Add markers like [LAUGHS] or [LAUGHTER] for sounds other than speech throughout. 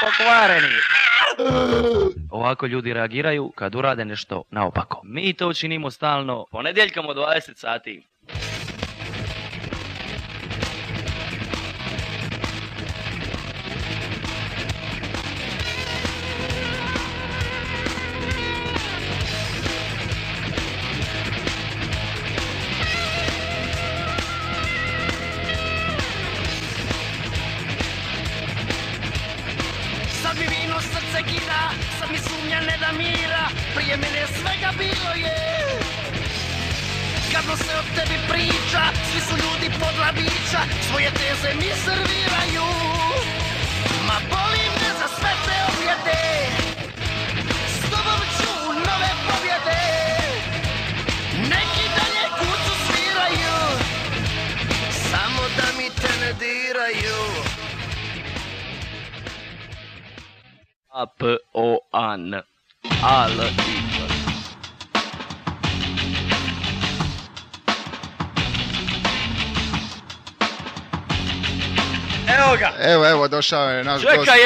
Pokvareni. Ovako ljudi reagiraju kad urade nešto naopako. Mi to činimo stalno ponedjeljkom od 20 sati.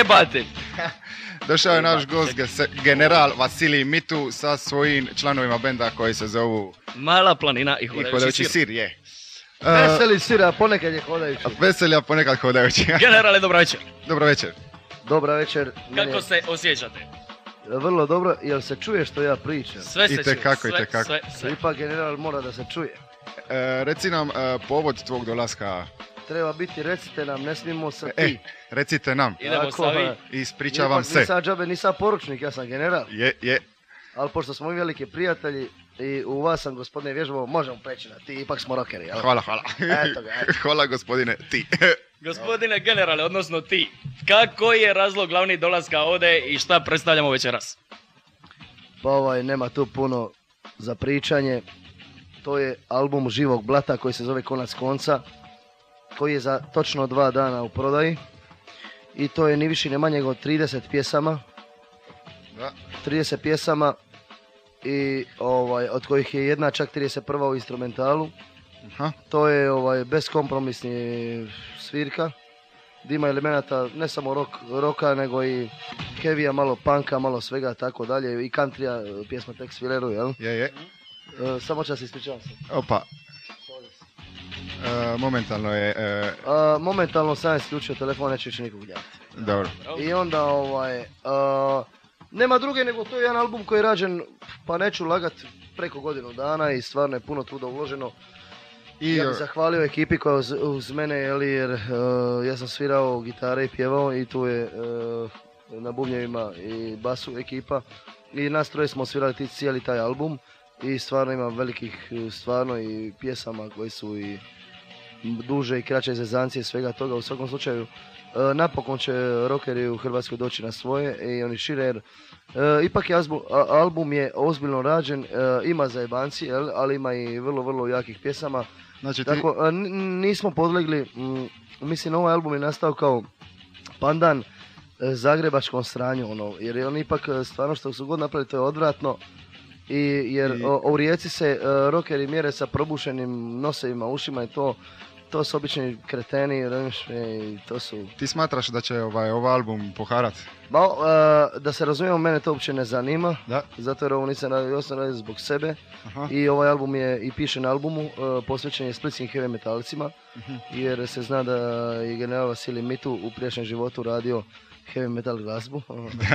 Jebate! [LAUGHS] Došao je naš gost, general Vasilij Mitu sa svojim članovima benda koji se zovu Mala planina i i hodajući Hodajući sir. sir, je. Uh, Veseli sir, a ponekad je hodajući. veselja ponekad hodajući. [LAUGHS] Generale, dobro večer. Dobro večer. Dobra večer. Kako se osjećate? Vrlo dobro, jel se čuje što ja pričam? Sve se Itekako, čuje, sve, itekako. sve, sve. Ipak general mora da se čuje. E, reci nam e, povod tvog dolaska. Treba biti, recite nam, ne smijemo sa E, ti. recite nam. Idemo Tako, sa vi. a, Ispričavam se. Nisam džabe, nisam poručnik, ja sam general. Je, je. Ali pošto smo mi veliki prijatelji i u vas sam gospodine vježbao, možemo preći na ti, ipak smo rockeri, jel? Hvala, hvala. Eto ga, eto. [LAUGHS] hvala gospodine ti. [LAUGHS] Gospodine generale, odnosno ti, kako je razlog glavni dolaska ovdje i šta predstavljamo večeras? Pa ovaj, nema tu puno za pričanje. To je album Živog blata koji se zove Konac konca, koji je za točno dva dana u prodaji. I to je ni više ni manje od 30 pjesama. Da. 30 pjesama i ovaj, od kojih je jedna čak 31 u instrumentalu. Aha. To je ovaj, beskompromisni svirka. Gdje ima elemenata ne samo rock, roka, nego i heavija, malo punka, malo svega tako dalje. I countrya, pjesma Tex Willeru, jel? Je, je. E, samo čas ispričavam se. Opa. E, momentalno je... e, A, momentalno sam isključio telefon, neće više nikog javiti. dobro. I onda ovaj... nema druge nego to je jedan album koji je rađen, pa neću lagat, preko godinu dana i stvarno je puno truda uloženo. I, ja e, bih zahvalio ekipi koja uz, uz mene, jeli, jer e, ja sam svirao gitare i pjevao i tu je e, na bubnjevima i basu ekipa. I nas troje smo svirali cijeli taj album i stvarno ima velikih e, stvarno i pjesama koji su i duže i kraće zezancije i svega toga. U svakom slučaju e, napokon će rockeri u Hrvatskoj doći na svoje i oni šire jer e, ipak je album je ozbiljno rađen, ima zajebanci, jel, ali ima i vrlo, vrlo jakih pjesama. znači ti... Tako, nismo podlegli, mislim ovaj album je nastao kao pandan zagrebačkom sranju, ono, jer je on ipak stvarno što su god napravili to je odvratno. I, jer I- o- u Rijeci se e, rockeri mjere sa probušenim nosevima, ušima i to, to su obični kreteni, i to su... Ti smatraš da će ovaj, ovaj album poharat? Ma, e, da se razumijemo, mene to uopće ne zanima, Da. zato jer ovo nisam radio, ovo sam radio zbog sebe. Aha. I ovaj album je i piše na albumu, e, posvećen je splitskim heavy metalicima, Mhm. jer se zna da je general Vasilij Mitu u prijašnjem životu radio heavy metal glazbu.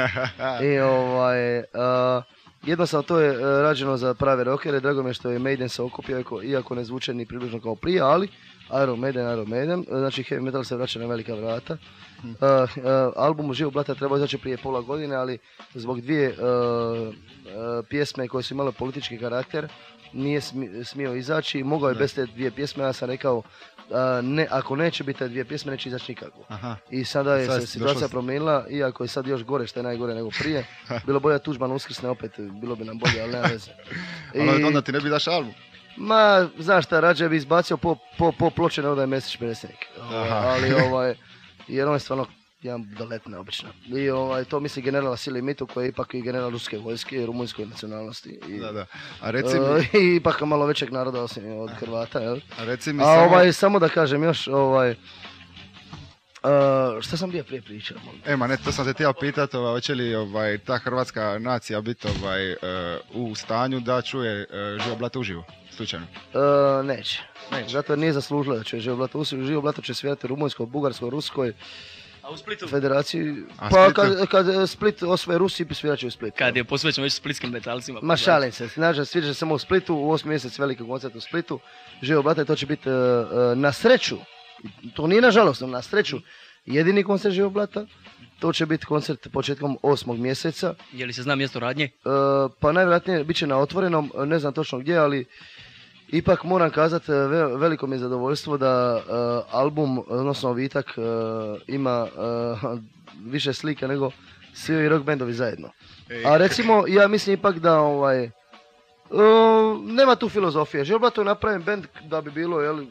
[LAUGHS] I ovaj, a, jednostavno to je e, rađeno za prave rockere, drago mi je što je Maiden se okupio, iako, ne zvuče ni približno kao prije, ali Iron Maiden, Iron Maiden, znači heavy metal se vraća na velika vrata. A, a, album Živo blata trebao izaći prije pola godine, ali zbog dvije e, e, pjesme koje su imale politički karakter, nije smi- smio izaći, mogao je bez te dvije pjesme, ja sam rekao, a, ne, ako neće biti te dvije pjesme, neće izaći nikako. Aha. I sada je Sad se situacija promijenila, iako je sad još gore što je najgore nego prije. [LAUGHS] Bilo bolje da Tuđman uskrsne opet, bilo bi nam bolje, ali nema veze. [LAUGHS] Ali I- onda ti ne bi daš album. Ma, znaš šta, rađe bi izbacio po, po, po ploče nego da je Mesić predsjednik. Ali ovaj, jer on je stvarno jedan doletna obično. I ovaj, to misli general Vasilij Mitu koji je ipak i general ruske vojske i rumunjskoj nacionalnosti. I, Da, da. A reci mi, e, i ipak malo većeg naroda osim od Hrvata, jel? a reci mi A samo... ovaj, samo da kažem još, ovaj, Uh, šta sam bio prije pričao? E, ma ne, to sam te htio pitat, ovaj, hoće li ovaj, ta hrvatska nacija biti ovaj, e, u stanju da čuje uh, Živo Blato uživo, slučajno? Uh, neće. Zato jer nije zaslužila da će Živo Blato usi- Živo Blato će svirati u Rumunjskoj, Bugarskoj, Ruskoj A u Splitu? federaciji. A Pa Splitu? kad, kad eh, Split osvoje Rusi, svirat će u Splitu. Kad je posvećen već splitskim metalcima. Ma šalim se, nažalost sviđa se samo u Splitu, u 8. mjesec veliki koncert u Splitu, Živo Blata i to će biti e, e, na sreću, to nije nažalost, na sreću, jedini koncert Živo Blata, to će biti koncert početkom 8. mjeseca, Je li se zna mjesto radnje? E, pa najvjerojatnije bit će na otvorenom, e, ne znam točno gdje, ali ipak moram kazati, veliko mi je zadovoljstvo da e, album, odnosno Vitak, e, ima e, više slika nego svi ovi rock bendovi zajedno. E, A recimo, ja mislim ipak da ovaj, e, nema tu filozofije. Želbato je napravljen bend da bi bilo, jel,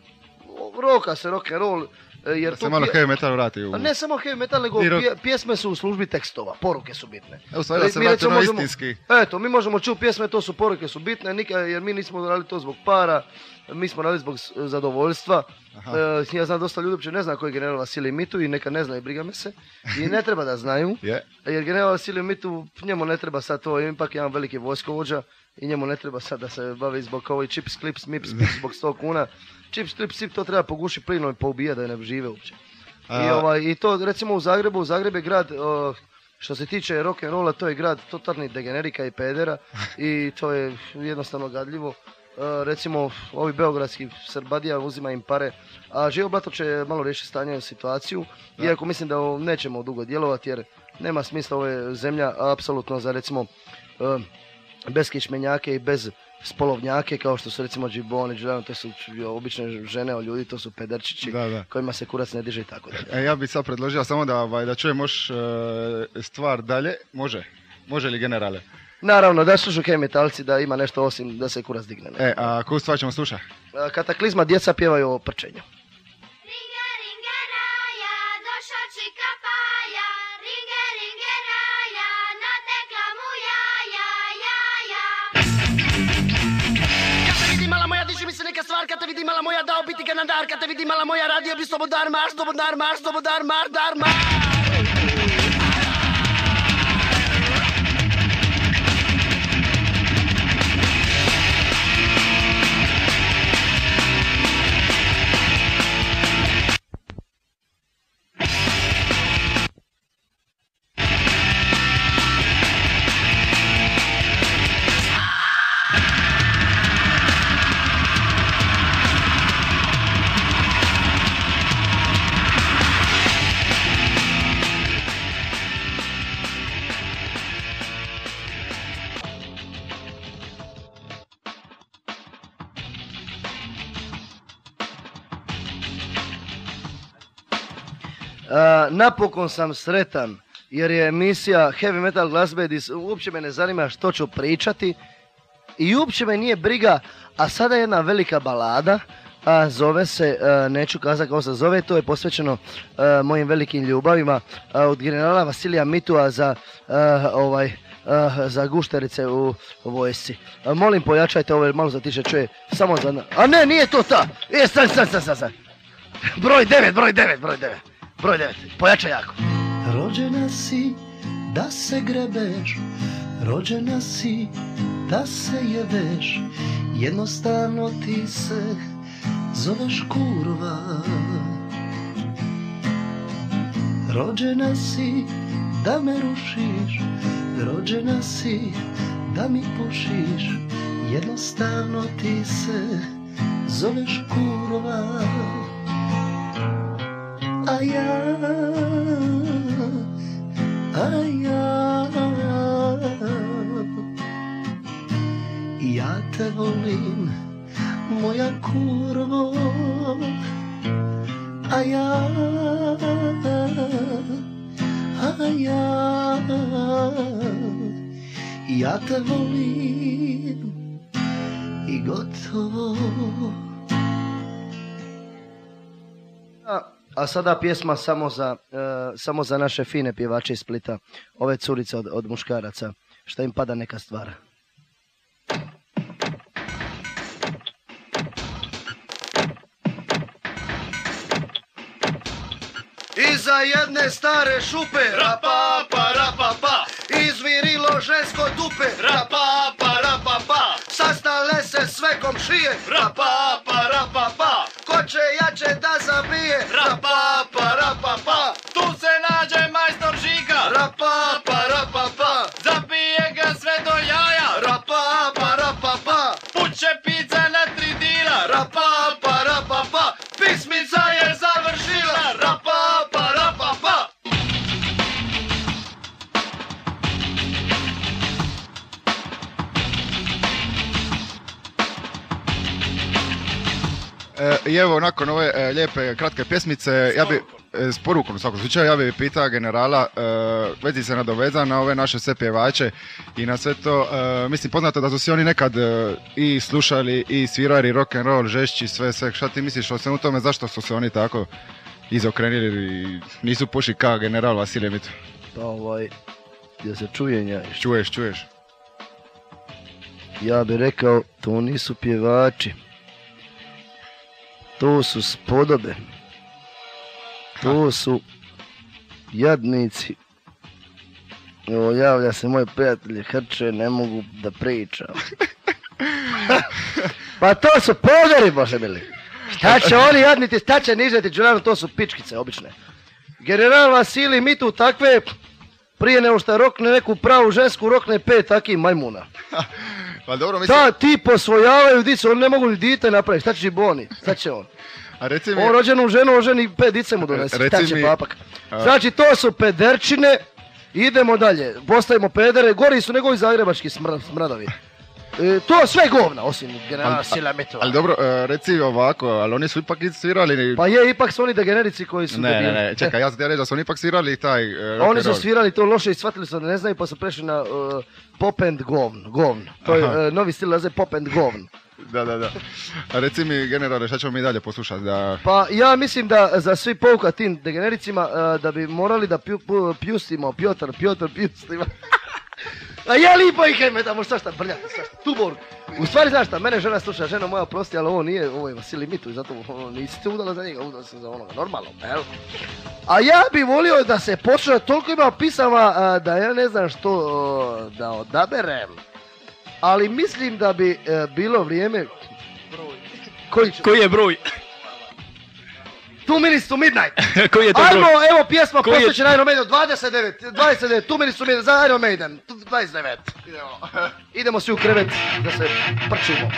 roka se rock and roll, e, jer Da tu se malo pje- heavy metal vrati u... ne samo heavy metal, nego I pjesme su u službi tekstova, poruke su bitne. E, u stvari da se Mi vrati ono možemo- istinski. Eto, mi možemo čuti pjesme, to su poruke su bitne, nika, jer mi nismo radili to zbog para, mi smo radili zbog zadovoljstva. Aha. E, ja znam dosta ljudi uopće ne zna koji je general Vasilij Mitu i neka ne znaju, briga me se. I ne treba da znaju, [LAUGHS] Je. jer general Vasilij Mitu, njemu ne treba sad to, ipak je jedan veliki vojskovođa i njemu ne treba sad da se bavi zbog i chips, clips, mips, zbog 100 kuna. Chips, clips, sip, to treba poguši plinom i poubija da ne žive uopće. I, ovaj, I to recimo u Zagrebu, Zagreb je grad, što se tiče rock and rolla, to je grad totalni degenerika i pedera [LAUGHS] i to je jednostavno gadljivo. E, recimo, ovi beogradski Srbadija uzima im pare, a Živo Blato će malo riješiti stanje situaciju, iako mislim da nećemo dugo djelovati jer nema smisla ove zemlja apsolutno za recimo e, bez kičmenjake i bez spolovnjake kao što su recimo Džiboni, Džiboni, to su obične žene od ljudi, to su pederčići Da, da. kojima se kurac ne diže i tako dalje. E, ja bih sad predložio samo da, ovaj, da čujem još e, stvar dalje. Može? Može li generale? Naravno, da slušu heavy metalci da ima nešto osim da se kurac digne. ne. E, a koju stvar ćemo slušati? A, Kataklizma djeca pjevaju o prčenju. Stvar Kad te vidi mala moja, dao biti ga na dar Kad te vidi mala moja, radio bi slobodar Marš, slobodar, marš, slobodar, mar, dar, mar napokon sam sretan jer je emisija Heavy Metal glazbe uopće me ne zanima što ću pričati i uopće me nije briga, a sada je jedna velika balada, a zove se, a, neću kazati kako se zove, to je posvećeno a, mojim velikim ljubavima a, od generala Vasilija Mitua za ovaj za gušterice u vojsci. Molim pojačajte ovo jer malo za tiše čuje, samo za... A ne, nije to ta! E, stan, stan, stan, stan. Broj 9, broj 9, broj 9. Broj 9, pojačaj jako. Rođena si da se grebeš Rođena si da se jebeš Jednostavno ti se zoveš kurva Rođena si da me rušiš Rođena si da mi pušiš Jednostavno ti se zoveš kurva a ja, a ja, ja te volim, moja kurvo, a ja, a ja, ja te volim i gotovo. A, sada pjesma samo za, e, samo za naše fine pjevače iz Splita, ove curice od, od muškaraca, šta im pada neka stvar. Iza jedne stare šupe Rapapa, rapapa Izvirilo žensko dupe. Rapapa, rapapa Sastale se sve komšije Rapapa, rapapa Ko će jače da zabije? Rapapa, rapapa Tu se nađe majstor Žiga, Rapapa, rapapa zabije ga sve do jaja, Rapapa, rapapa puće pice na tri dila, Rapapa, rapapa I evo, nakon ove e, lijepe, kratke pjesmice, ja bi, e, s porukom u svakom slučaju, ja bi pitao generala, e, vezi se nadoveza na ove naše sve pjevače i na sve to, e, mislim, poznato da su si oni nekad e, i slušali i svirali rock and roll, žešći, sve, sve, šta ti misliš o svemu tome, zašto su se oni tako izokrenili i nisu pošli ka general Vasilije Mitu? Pa ovaj, gdje se čuje nja, Čuješ, čuješ. ja bi rekao, to nisu pjevači. To su spodobe. To su jadnici. Evo, javlja se moj prijatelj Hrče, ne mogu da pričam. [LAUGHS] pa to su podori, bože mili. Šta će [LAUGHS] oni jadnici, šta će džuranu, to su pičkice obične. General Vasili Mitu takve, prije nego što rokne neku pravu žensku, rokne pet takih majmuna. [LAUGHS] Pa dobro, mislim, Da, ti posvojavaju dice, oni ne mogu ni dite napraviti, šta će boni, šta će on? [LAUGHS] a reci mi, On rođenu ženu, oženi pet dice mu [LAUGHS] donese, šta će mi, papak? Znači, to su pederčine, idemo dalje, postavimo pedere, gori su njegovi zagrebački smr- smradovi. E, to sve govna, osim generala Sila Metova. ali dobro, e, reci ovako, ali oni su ipak svirali... Pa je, ipak su oni degenerici koji su Ne, ne, ne, čekaj, ja sam ti reći da su oni ipak svirali taj e, Oni su svirali to loše i shvatili su da ne znaju pa su prešli na uh, pop and govn, govn. To je uh, novi stil naziv pop and govn. Da, da, da. A reci mi, generale, šta ćemo mi dalje poslušati? Da... Pa ja mislim da za svi pouka tim degenericima da bi morali da pju, pu- pjustimo, Pjotar, Pjotar, pjustimo. [LAUGHS] A ja lipo ih me tamo šta šta brljati, šta šta, tubor. U stvari znaš šta, mene žena sluša, žena moja prosti, ali ovo nije, ovo je Vasili Mitu i zato ono, nisi se udala za njega, udala se za onoga, normalno, jel? A ja bi volio da se počne, toliko ima pisama da ja ne znam što da odaberem. Ali mislim da bi e, bilo vrijeme... Koji, će- Koji je broj? Two minutes to midnight. [LAUGHS] Koji je to Ajmo, broj? evo pjesma Koji je- posvećena Iron Maidenu, 29, 29, two minutes to midnight, za Iron Maiden, 29. Idemo. [LAUGHS] Idemo svi u krevet da se prčimo.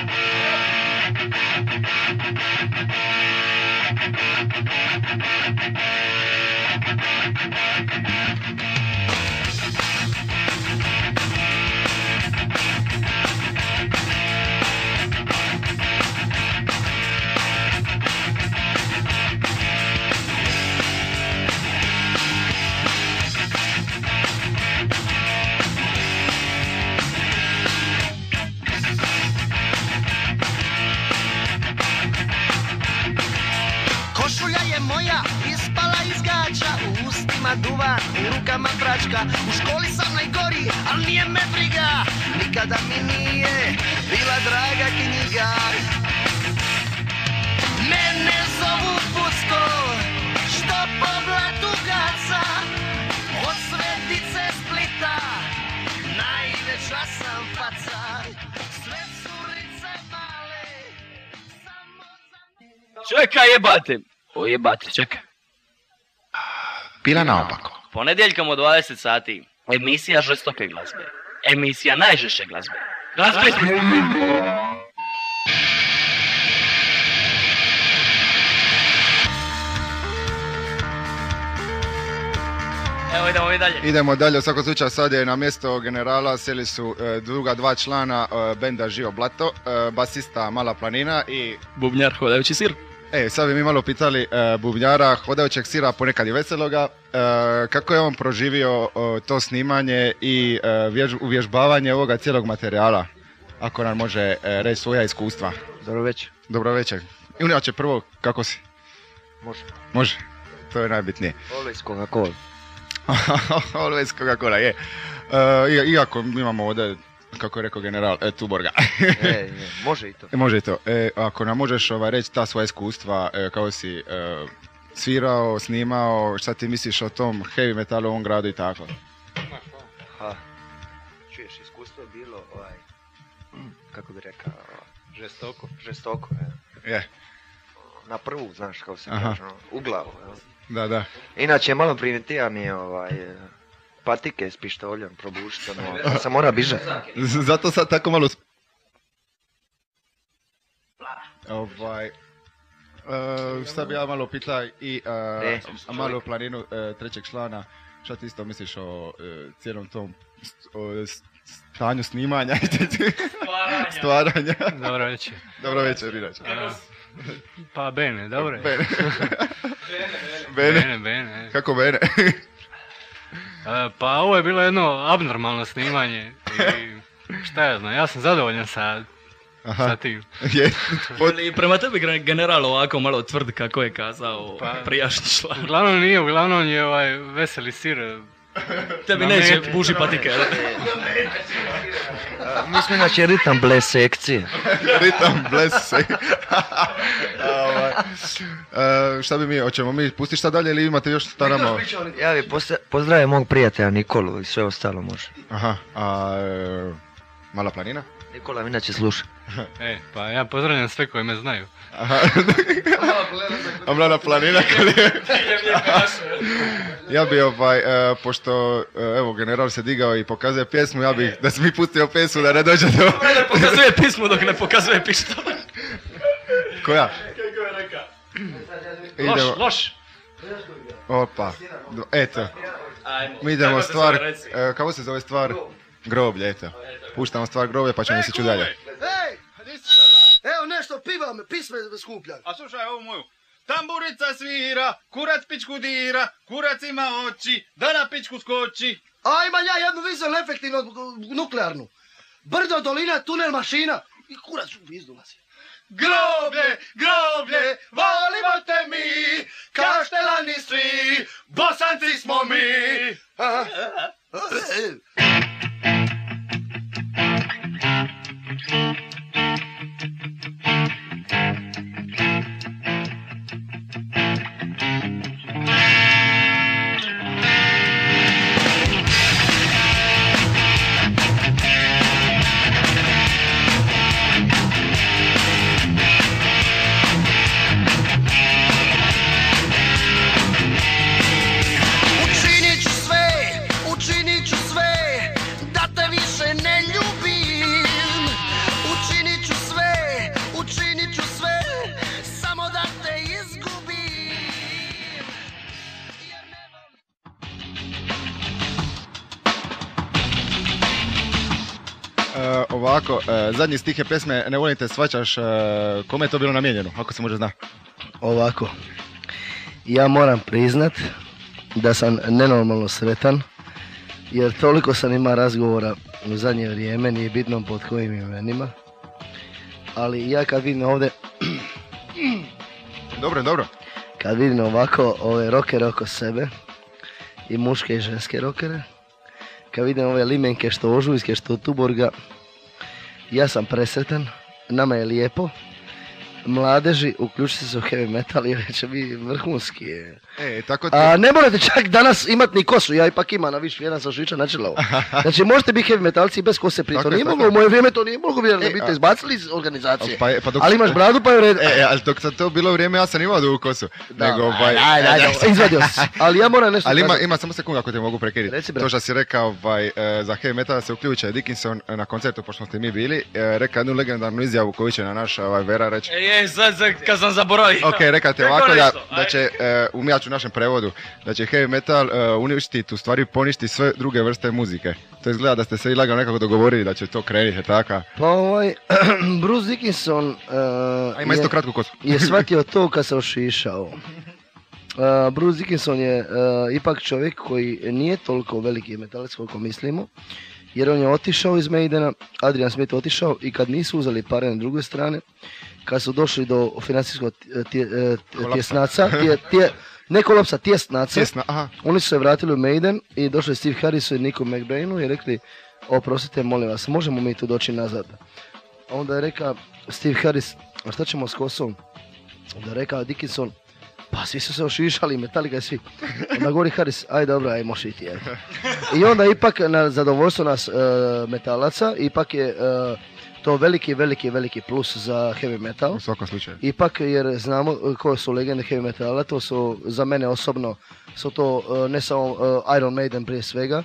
U ustima duvan, u rukama pračka. U školi sam najgori, al nije me briga. Nikada mi nije bila draga knjiga. Mene zovu Pusko, što po blatu gaca. Od svetice Splita, najveća sam faca. Sve curice male, samo za Čekaj jebate. O jebate, čekaj. Pila naopako. Ponedjeljkom od 20 sati. Emisija žestoke glazbe. Emisija najžešće glazbe. Glazbe! Evo idemo mi dalje. Idemo dalje, u svakom slučaju sad je na mjesto generala sjeli su e, druga dva člana e, benda Žio Blato, e, basista Mala Planina i Bubnjar hodajući sir. E, sad bi mi malo pitali e, bubnjara, hodajućeg sira, ponekad i veseloga, e, kako je on proživio o, to snimanje i e, vjež- uvježbavanje ovoga cijelog materijala, ako nam može e, reći svoja iskustva. Dobro već. Dobro večer. I inače prvo, kako si? Može. Može, to je najbitnije. Always Coca-Cola. [LAUGHS] Always Coca-Cola, je. E, iako imamo ovdje, kako je rekao general, e, Tuborga. [LAUGHS] e, može i to. Može i to. E, ako nam možeš ovaj, reći ta svoja iskustva, e, kao si e, svirao, snimao, šta ti misliš o tom heavy metalu u ovom gradu i tako? Ha. Čuješ, iskustvo je bilo, ovaj, kako bi rekao, žestoko, žestoko, je. Je, Na prvu, znaš, kako se kaže, ono, u glavu, jel? da, da. Inače, malo primitivan je, ovaj, e, patike s pištoljem probušiti, ono, [LAUGHS] pa sam mora bižat. Zato sad tako malo... Ovaj... e, šta bi ja malo pitao i a malo planinu e, trećeg člana, šta ti isto misliš o cijelom tom st- o, stanju snimanja i [LAUGHS] stvaranja? Dobro večer. Dobro večer, inače. Pa bene, dobro. [LAUGHS] Bene. Bene. Bene, bene. Kako bene? E, Pa ovo je bilo jedno abnormalno snimanje i šta ja znam, ja sam zadovoljan sa, sa Aha, tim. je. [LAUGHS] Od- prema tebi gen- general ovako malo tvrd kako je kazao Pa- prijašnji član. Uglavnom nije, uglavnom je ovaj veseli sir. Tebi Na neće meti. buši patike. Mi smo inače ritam ble sekcije. Ritam, bless se. Ovaj, e, šta bi mi, hoćemo mi pustiti šta dalje ili imate još šta nama? Ja bi pozdravio mog prijatelja Nikolu i sve ostalo može. Aha, a e, Mala planina? Nikola mi inače sluša. [LAUGHS] E, pa ja pozdravljam sve koji me znaju. Aha. [LAUGHS] A Mlada planina kad je... [LAUGHS] Ja bi ovaj, e, pošto e, evo general se digao i pokazuje pjesmu, ja bih da si mi pustio pjesmu da ne dođe do... Ne pokazuje pismo dok ne pokazuje pištol. Koja? Idemo, Loš, loš. opa, eto, Ajmo. mi idemo stvar, e, kako se zove stvar? Groblje, eto. Puštamo stvar groblje pa ćemo ići dalje. Ej, evo nešto piva me, pisme skuplja. A slušaj ovu moju. Tamburica svira, kurac pičku dira, kurac ima oči, da na pičku skoči. A imam ja jednu vizualnu efektivnu nuklearnu. Brdo, dolina, tunel, mašina. I kurac u pizdu nas je. Groblje, groblje, volimo te mi, kaštelani svi, bosanci smo mi. Aha. Zadnji stih je pjesme Ne volim te svačaš, e, kome je to bilo namijenjeno, ako se može zna? Ovako, ja moram priznat da sam nenormalno sretan, jer toliko sam ima razgovora u zadnje vrijeme, nije bitno pod kojim imenima, ali ja kad vidim ovdje, [CLEARS THROAT] Dobro, dobro. kad vidim ovako ove rokere oko sebe, i muške i ženske rokere, kad vidim ove limenke što ožujske, što tuborga, ja sam presretan, nama je lijepo, mladeži, uključite se u heavy metal jer će biti vrhunski. je. E, tako ti... A ne morate čak danas imat ni kosu, ja ipak imam na više jedan sa šviča načelo. [LAUGHS] Znači možete biti heavy metalci bez kose prije, to nije moglo, u moje vrijeme to nije moglo jer E, da biste a- izbacili iz organizacije. Pa pa dok- Ali imaš bradu pa je u redu. E, e, ali dok sad to bilo vrijeme, ja sam imao dugu kosu. Da, Nego, ovaj, ajde, ajde, ajde, izvadio si. Ali ja moram nešto Ali ima, ima samo sekundu ako te mogu bre. To što si rekao ovaj, e, za heavy metal da se uključe Dickinson na koncertu, pošto ste mi bili, e, rekao jednu legendarnu izjavu koju će na naš ovaj, Vera reći. E, je, sad, sad, kad sam zaboravio. Ok, rekate Rekao ovako da, da će, e, u ja ću u našem prevodu, da će heavy metal e, uništiti, u stvari poništiti sve druge vrste muzike. To izgleda da ste se i lagano nekako dogovorili da će to krenuti, tako? Pa ovaj, [CLEARS THROAT] Bruce Dickinson uh, ima je, isto kratku kosu. je [LAUGHS] shvatio to kad se ošišao. Uh, Bruce Dickinson je uh, ipak čovjek koji nije toliko veliki metalac koliko mislimo, jer on je otišao iz Maidena, Adrian Smith otišao i kad nisu uzeli pare na druge strane, kad su došli do financijskog tje- Kolapsa. tjesnaca, tje, tje, ne kolapsa, tjesnaca, Cjesna, aha. oni su se vratili u Maiden i došli Steve Harrisu i Nico McBainu i rekli oprostite, molim vas, možemo mi tu doći nazad? Onda je rekao Steve Harris, a šta ćemo s kosom? Onda je rekao Dickinson, Pa svi su se ošišali, Metallica i svi. Onda govori Haris, aj dobro, aj moš iti, aj. I onda ipak na zadovoljstvo nas e, metalaca, ipak je e, to veliki, veliki, veliki plus za heavy metal. U svakom slučaju. Ipak jer znamo e, koje su legende heavy metala, to su za mene osobno su to e, ne samo e, Iron Maiden prije svega,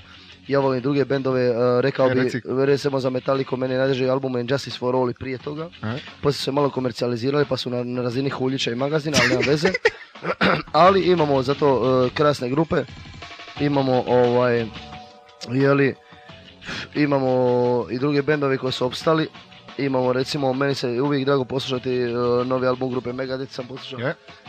ja volim druge bendove, rekao E, bi, reci. recimo za Metallica, meni najdraži album Injustice for All i prije toga. E? Poslije su se malo komercijalizirali pa su na, na razini huljića i magazina, ali nema veze. [CLEARS THROAT] ali imamo zato krasne grupe, imamo ovaj, jeli, imamo i druge bendove koji su opstali. Imamo recimo, meni se uvijek drago poslušati e, novi album grupe Megadeth, sam poslušao.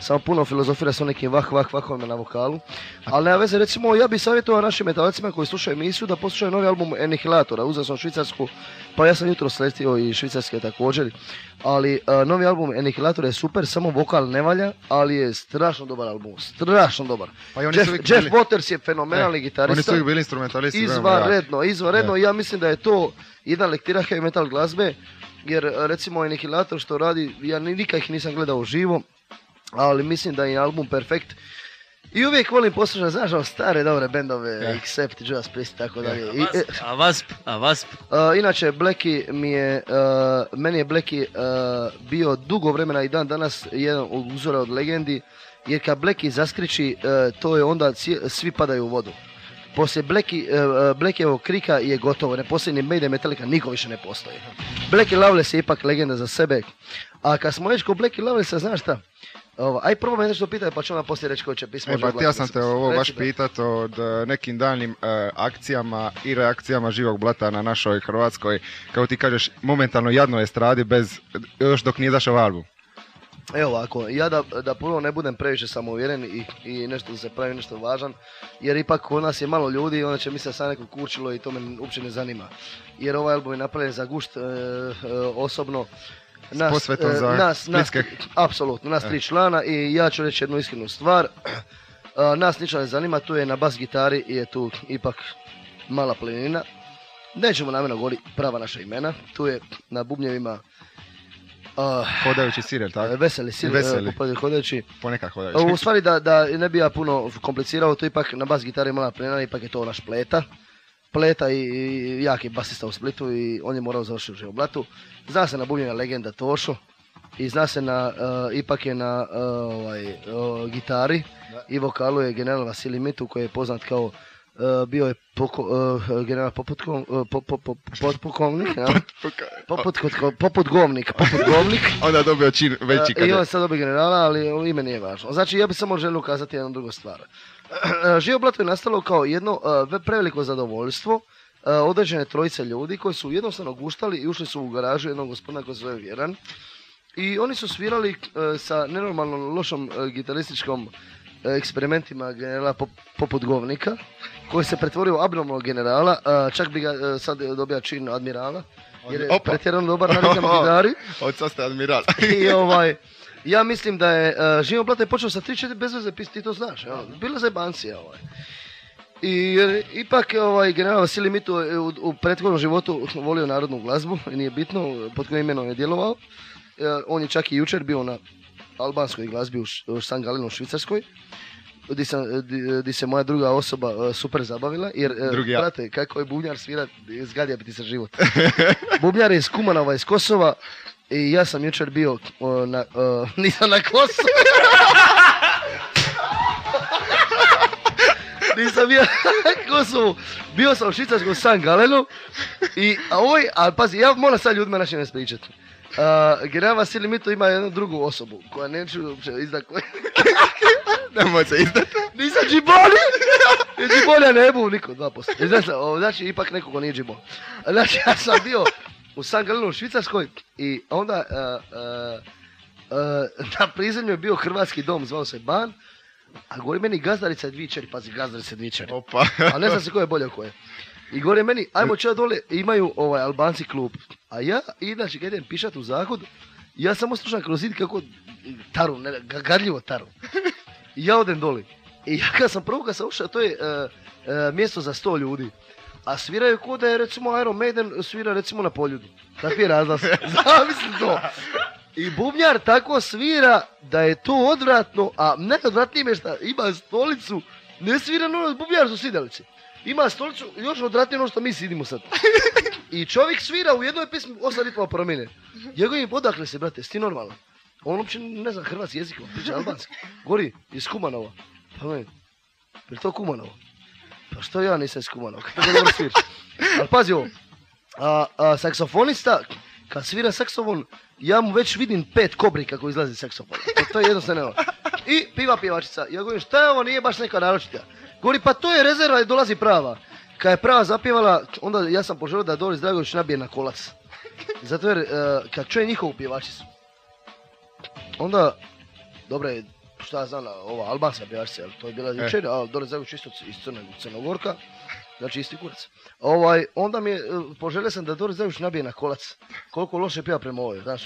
Samo puno filozofira sa nekim vah, vah, vahovima na vokalu. Ali nema veze, recimo, ja bih savjetovao našim metalcima koji slušaju emisiju da poslušaju novi album Anihilatora. Uzeo sam Švicarsku, pa ja sam jutro sletio i Švicarske također. Ali e, novi album Anihilator je super, samo vokal ne valja, ali je strašno dobar album, strašno dobar. Pa i oni Jeff, Jeff bili- Waters je fenomenalni E, gitarista. Oni su uvijek bili instrumentalisti. Izvanredno, izvanredno. Ja mislim da je to jedna lektira heavy metal glazbe, jer e, recimo Anihilator što radi, ja ni- nikad ih nisam gledao uživo, ali mislim da je album perfekt. I uvijek volim poslušati, znaš, ono stare dobre bendove, Je. Accept, Judas Priest i tako dalje. A I, e, Wasp, a Wasp, a Wasp. Uh, inače, Blacky mi je, uh, meni je Blacky uh, bio dugo vremena i dan danas jedan od uzora od legendi, jer kad Blacky zaskriči, uh, to je onda svi padaju u vodu. Poslije Blacky, uh, Blackyevog krika je gotovo, ne postoji ni Maiden Metallica, niko više ne postoji. Blacky Loveless je ipak legenda za sebe, a kad smo već kod Blacky Lovelessa, znaš šta? Ovo, aj prvo me nešto pitaj, pa ću onda poslije reći ko će pismo. E, pa htio sam te ovo baš pitat o nekim daljnim e, akcijama i reakcijama živog blata na našoj Hrvatskoj, kako ti kažeš, momentalno jadno je stradi bez, još dok nije izašao album. Evo ovako, ja da, da puno ne budem previše samouvjeren i, i nešto da se pravi nešto važan, jer ipak kod nas je malo ljudi i onda će misliti da sam neko kurčilo i to me uopće ne zanima. Jer ovaj album je napravljen za gušt e, e, osobno. Nas, posvetom e, za nas, nas, splitske- apsolutno, nas E. tri člana i ja ću reći jednu iskrenu stvar. [CLEARS THROAT] Nas ništa ne zanima, tu je na bas gitari je tu ipak mala plenina. Nećemo namjerno govoriti prava naša imena, tu je na bubnjevima Hodajući sirel, tako? Veseli si, Veseli. Veseli. hodajući. Ponekad hodajući. U stvari da, da ne bi ja puno komplicirao, to ipak na bas gitari mala plena, ipak je to naš pleta. Pleta i, i jaki basista u Splitu i on je morao završiti u Živoblatu. Zna se na bubnjena legenda Tošo i zna se na, eh, ipak je na ovaj, gitari i vokalu je general Vasilij Mitu koji je poznat kao bio je poko, eh, general Poputkom, eh, po, po, po, potpukovnik, ja? poput, poput govnik, poput [LAUGHS] govnik. Onda je dobio čin veći E, kad I je. on sad dobije generala, ali ime nije važno. Znači, ja bih samo želio ukazati jednu drugu stvar. [CLEARS THROAT] Živo blato je nastalo kao jedno e, ve- preveliko zadovoljstvo e, određene trojice ljudi koji su jednostavno guštali i ušli su u garažu jednog gospodina koji se zove Vjeran. I oni su svirali e, sa nenormalno lošom e, gitarističkom e, eksperimentima generala pop- poput govnika, koji se pretvorio u abnormalnog generala, čak bi ga e, sad dobija čin admirala, jer je Opa. pretjerano dobar na ritam gitari. [LAUGHS] Od sad ste admiral. [LAUGHS] I ovaj, ja mislim da je uh, Blato je počeo sa 3-4 bezveze pis, ti to znaš, evo, bila zajebancija ovaj. I jer ipak ovaj, general Vasilij Mito je u, u prethodnom životu [LAUGHS] volio narodnu glazbu, i nije bitno pod kojim imenom je djelovao. E, on je čak i jučer bio na albanskoj glazbi u, San Galinu u Švicarskoj. Di, sam, di, di se moja druga osoba e, super zabavila, jer, e, Drugi ja. brate, kako je bubnjar svira, zgadija bi ti se život. [LAUGHS] Bubnjar je iz Kumanova, iz Kosova, i ja sam jučer bio o, na, o, [LAUGHS] nisam na Kosovu. [LAUGHS] nisam bio na Kosovu. Bio sam u Švicarskom San Galenu. I, a ovaj, ali pazi, ja moram sad ljudima našim ispričati. Uh, general Vasilij Mito ima jednu drugu osobu, koja neću uopće izdat koja... [LAUGHS] Nemoj se izdati. Nisam džiboli! Jer džibolja ne bu niko, 2%. Znači, o, znači, ipak neko ko nije džibol. Znači, ja sam bio u San Galenu u Švicarskoj i onda uh, uh, na prizemlju je bio hrvatski dom, zvao se Ban, a govori meni gazdarica je dvije čeri, pazi, gazdarica je dvije čeri. Opa. A ne znam se ko je bolje ko je. I govori meni, ajmo čeo dole, imaju ovaj Albanci klub. A ja, inače, kad idem pišat u zahod, ja samo slušam kroz zid kako taru, ne, ga- gadljivo taru. I ja odem doli. I ja kad sam prvo kad sam ušao, to je e, e, mjesto za sto ljudi. A sviraju ko da je recimo Iron Maiden svira recimo na poljudu. Takvi je razglas. [LAUGHS] Zamisli to. I bubnjar tako svira da je to odvratno, a najodvratnije je šta ima stolicu, ne svira ono bubnjar su sidalice. Ima stolicu još odvratnije ono što mi sidimo sad. I čovjek svira u jednoj pismi osam ritmova promjene. Ja govorim, odakle se, brate, sti normalno? On uopće ne zna hrvatski jezik, on priča albanski. Gori, iz Kumanova. Pa meni, je to Kumanovo? Pa što ja nisam iz Kumanova, kako dobro? Ali pazi ovo, a, a, saksofonista, kad svira saksofon, ja mu već vidim pet kobri kako izlazi iz saksofona. To, to je jednostavno. I piva pjevačica. Ja govorim, šta je ovo, nije baš neka naročita. Govori, pa to je rezerva i dolazi prava. Kad je prava zapjevala, onda ja sam poželio da Doris Dragović nabije na kolac. Zato jer, e, kad čuje njihovu pjevačicu, onda, dobro je, šta ja znam, ova albanska pjevačica, jel, to je bila jučer, a Doris Dragović isto iz Crne, Crnogorka, znači isti kurac. Ovaj, onda mi je, e, poželio sam da Doris Dragović nabije na kolac. Koliko loše pjeva prema ovoj, znaš.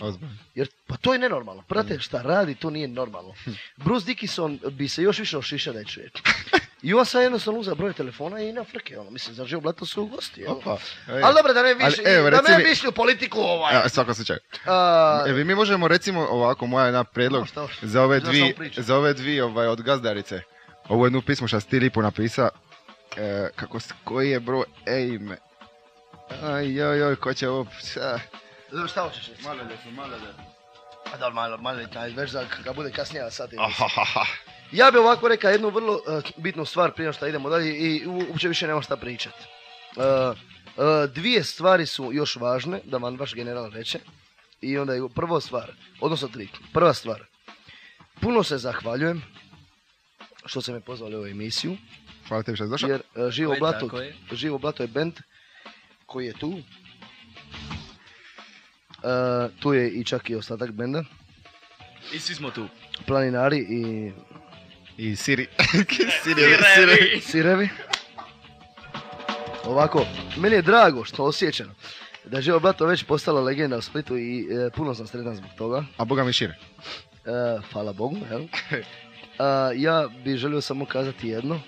Jer, pa to je nenormalno. Prate, šta radi, to nije normalno. Bruce Dickinson bi se još više ošiša da je čuje. [LAUGHS] I on sad jednostavno uza broj telefona i na frke, ono, mislim, za živo blato su gosti, jel? Opa, ej. Ali dobro, da ne Ali, više, evo, da ne u politiku ovaj. Ja, svakom slučaju. A, E, mi možemo recimo ovako, moja jedna predlog šta za ove Za dvi, samo za ove dvi ovaj, od gazdarice. Ovu jednu pismu što si ti lipo napisa. E, kako, s- koji je broj ejme? Aj, joj, joj, ko će ovo... Šta? Dobro, šta hoćeš reći? Maloljetno, maloljetno. A da, malo, malo, taj, već za, kad bude kasnije sat. ili- Ahahaha. Ja bi ovako rekao jednu vrlo eh, bitnu stvar prije nego što idemo dalje i uopće više nema šta pričat. Eh, eh, dvije stvari su još važne, da vam vaš general reče. I onda je prva stvar, odnosno tri. Prva stvar, puno se zahvaljujem što ste me pozvali u ovu emisiju, Hvala tebi što si došao. jer Živo Blato, je. Živo Blato je band koji je tu. Tu je i čak i ostatak benda, I svi smo tu. planinari i I [LAUGHS] Siri. Siri, Siri. sirevi. Ovako, meni je drago što osjećam da je Živo Blato već postala legenda u Splitu i e, puno sam sretan zbog toga. A boga mi šire. E, hvala Bogu, jel? [LAUGHS] A, ja bih želio samo kazati jedno,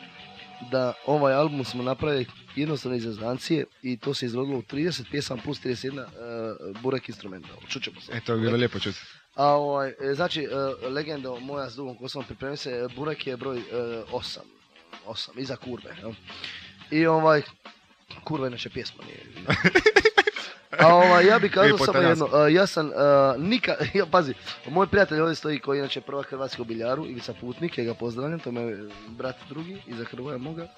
da ovaj album smo napravili jednostavno iz zezancije i to se izrodilo u 30 pjesama plus 31 uh, burek instrumenta. Čućemo se. E, to bi bilo lijepo čuti. A ovaj, e, znači, e, legenda moja s dugom kosom pripremio se, e, Burek je broj 8, 8, iza kurve? I ovaj, kurva inače pjesma nije. [LAUGHS] A ovaj, ja bih kazao samo jedno, ja sam, nikad, [LAUGHS] ja, pazi, moj prijatelj ovdje stoji koji je inače prva hrvatska u biljaru, Ivica Putnik, ja ga pozdravljam, to me brat drugi, iza Hrvoja moga.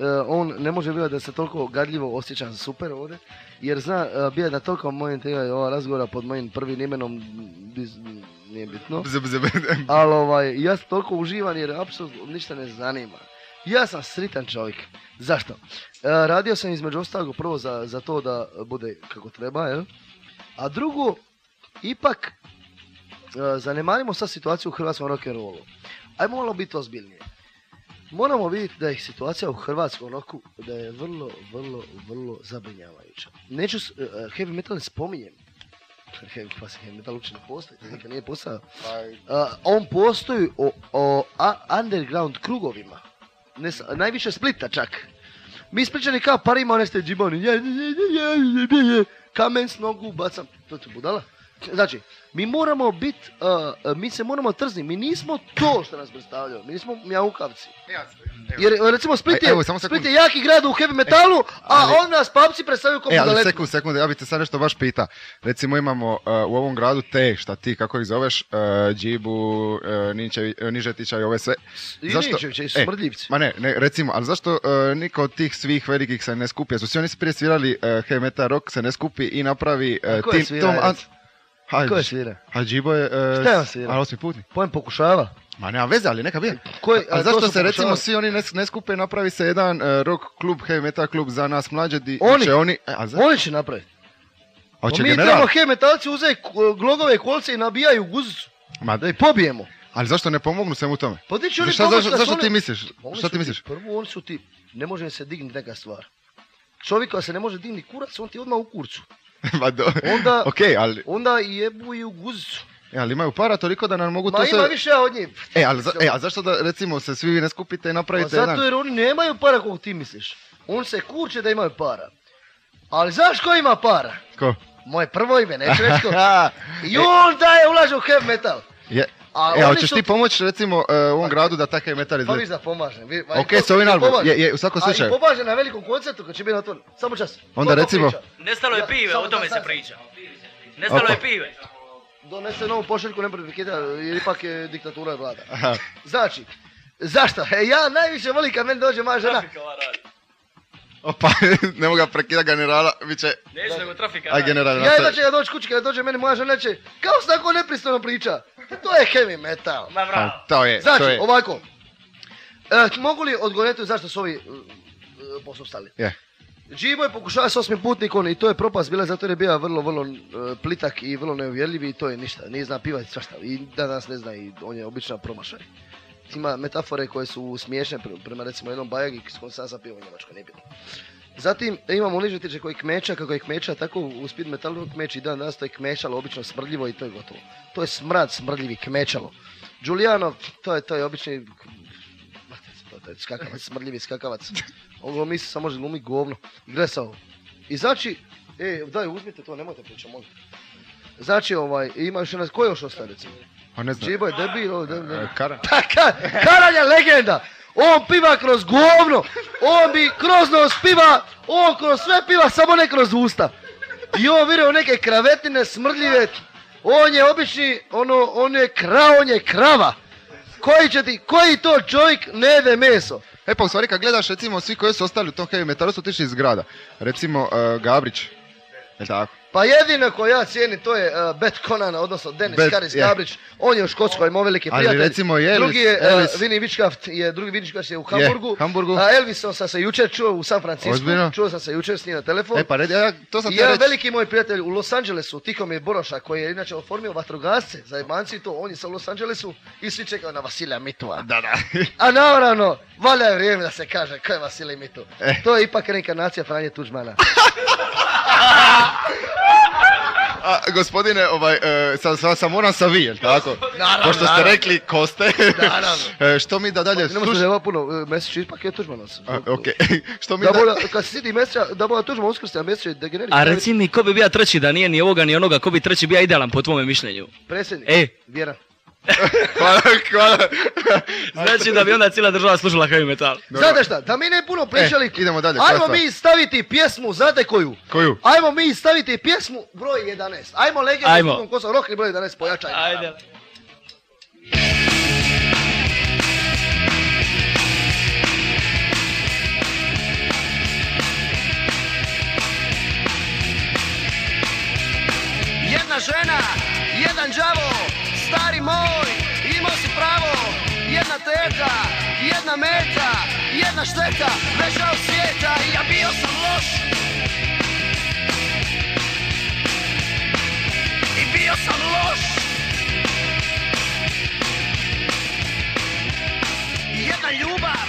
E, on ne može vjerovati da se toliko gadljivo osjećam super ovdje, jer zna uh, bija na toliko mojim tema ova razgovora pod mojim prvim imenom, nije bitno. [LAUGHS] Ali ovaj, ja toliko uživam jer apsolutno ništa ne zanima. Ja sam sritan čovjek. Zašto? E, radio sam između ostalog prvo za, za to da bude kako treba, jel? A drugo, ipak e, zanemarimo sad situaciju u hrvatskom rock'n'rollu. Ajmo malo biti ozbiljnije. Moramo vidjeti da je situacija u hrvatskom roku da je vrlo, vrlo, vrlo zabrinjavajuća. Neću, e, e, heavy metal ne spominjem. Heavy, pa se heavy metal uopće ne postoji, nikad nije postao. A, on postoji o, o a- underground krugovima. Ne, najviše Splita čak. Mi spličani kao parima one ste džiboni. Kamen s nogu bacam. To tu budala. Znači, mi moramo biti, mi se moramo trzni. Mi nismo to što nas predstavljaju. Mi nismo mjaukavci. Jer recimo Split E, je, evo, samo. Split je jaki grad u heavy metalu, a ali- on nas papci predstavljaju kao E, ali sekund, sekund, ja bih te sad nešto baš pita. Recimo imamo uh, u ovom gradu te, šta ti, kako ih zoveš, uh, Džibu, uh, uh, Nižetića i ove sve. I Zašto- Ninčevića, i e, Smrdljivci. Ma ne, ne, recimo, ali zašto uh, niko od tih svih velikih se ne skupi? Su svi oni prije svirali uh, heavy metal rock, se ne skupi i napravi A uh, tim, svira, tom... Ant- Ha, Ko je svira? A Džibo je... Uh, Šta je on svira? A osmi putnik. Pojem pokušava. Ma nema veze, ali neka bija. Ko je- a, a to zašto se recimo svi oni ne, ne skupe napravi se jedan uh, rock klub, heavy metal klub za nas mlađe, di Oni? će oni... E, a za, Oni će napraviti. hoće mi general? trebamo he metalci uzeti glogove i kolce i nabijaju guzicu. Ma, Da pobijemo. ali zašto ne pomognu svemu tome? Pa di će oni Šta, zašto, zašto ti misliš? Šta ti misliš? Prvo oni su ti, ne može se dignuti neka stvar. Čovjek koja se ne može dignuti kurac, on ti odmah u kurcu. [LAUGHS] Ma do... Onda- [LAUGHS] ok, ali, Onda i jebu i u guzicu. e, ali imaju para toliko da nam mogu Ma to ima sve... više od njih. E, ali za- e, a zašto da recimo se svi vi ne skupite i Pa napravite zato jedan... jer oni nemaju para koliko ti misliš. On se kurče da imaju para. Ali znaš ko ima para? Ko? moje prvo ime, neću reći ko. [LAUGHS] I on daje, ulaže u heavy metal. Je. A E, hoćeš su- ti pomoći recimo e, u ovom gradu da takav metal Pa izgleda? viš da pomažem. Vi, Ok, s ovim albumom, je- je, u svakom A i slučaju. pomaže na velikom koncertu kad će biti otvoren. Samo čas. Onda to recimo- priča? Nestalo je pive, o tome se priča. Nestalo Opa. je pive. Donese novu pošiljku, ne bude prekida, jer ipak je diktatura vlada. Znači, zašto? E, ja najviše volim kad meni dođe moja žena. Trafika. Opa, [LAUGHS] ne mogu ga prekida generala, bit će... Neću nego trafika Aj general, Ja jedva će ga doći kući kada dođe meni moja žena će, kao se tako nepristojno priča. To je heavy metal. Ma bravo. Pa, to je, Znači, to je. ovako. E, mogu li odgovoriti zašto su ovi e, posustali? Je. Džibo je pokušao s osmim putnikom i to je propast bila zato jer je bio vrlo, vrlo e, plitak i vrlo neuvjerljiv i to je ništa. Nije zna pivati svašta i danas ne zna i on je obična promašaj. Ima metafore koje su smiješne pre- prema recimo jednom bajagi s kojom sam sam pio u Njemačkoj, nije bitno. Zatim imamo nižetiče koji kmeća, kako je kmeća, tako u speed metalu kmeći i dan danas to je kmećalo, obično smrdljivo i to je gotovo. To je smrad smrdljivi kmećalo. Giuliano, to je, to je obični to, je [LAUGHS] skakavac, smrdljivi skakavac. On se samo može glumi govno. Gle sa ovo. I znači, e, daj uzmite to, nemojte pričati, molim. Znači, ovaj, ima još jedna, ko još ostaje? A ne znam. Je debil, ovo, debil, E, debil. Pa ka, Karan je legenda. On piva kroz govno. On bi kroz nos piva, on kroz sve piva, samo ne kroz usta. I on virao neke kravetine smrdljive. On je obični, ono, on je krao, on je krava. Koji će ti, koji to čovjek ne jede meso? E pa u stvari kad gledaš recimo svi koji su ostali u tom heavy metalu su otišli iz grada. Recimo e, Gabrić. Je tako? Pa jedino ko ja cijenim to je uh, Bet Conan, odnosno Denis Bet, Karis je. Gabrić. On je u Škotskoj, moj veliki Ali prijatelj. recimo i Elvis- Drugi je uh, Elvis- Vinny Vičkaft, je drugi Vičkaft je u Hamburgu. Hamburgu. A Elvisom sam se jučer čuo u San Francisco. Ozbiljno? Čuo sam se jučer s njim na telefon. E pa red, ja, to sam I reći. veliki moj prijatelj u Los Angelesu, Tihomir Boroša, koji je inače oformio vatrogasce za jebanci to, on je sa u Los Angelesu i svi čekaju na Vasilija Mitova. Da, da. A naravno, valjda je vrijeme da se kaže ko je Vasilij Mitu. E. To je ipak reinkarnacija Franje Tuđmana. [LAUGHS] A, gospodine, ovaj, e, sa, sa, sa moram sa vi, jel tako? Naravno, Pošto ste naravno. rekli ko ste. [LAUGHS] Naravno. E, što mi da dalje Ne možete slušamo? nema puno, e, Mesić ipak je Tuđmanovac. Ok, [LAUGHS] što mi Da da... bola, kad se sidi Mesića, da bola Tuđman uskrsti, a Mesić je degenerit. A reci mi, ko bi bio treći da nije ni ovoga ni onoga, ko bi treći bio idealan po tvome mišljenju? Predsjednik. E. Vjeran. Hvala, hvala. Znači da bi onda cijela država slušala heavy metal. Znate šta, da mi ne puno pričali, E, idemo dalje, ajmo mi staviti pjesmu, znate koju? Koju? Ajmo mi staviti pjesmu broj 11. Ajmo legendu Vukom kosom, rockni broj 11, pojačajmo. Ajde. Jedna žena, jedan đavo, stari moj, imao si pravo. Jedna teta, jedna meta, jedna šteta, bežao svijeta i ja bio sam loš. I bio sam loš. Jedna ljubav,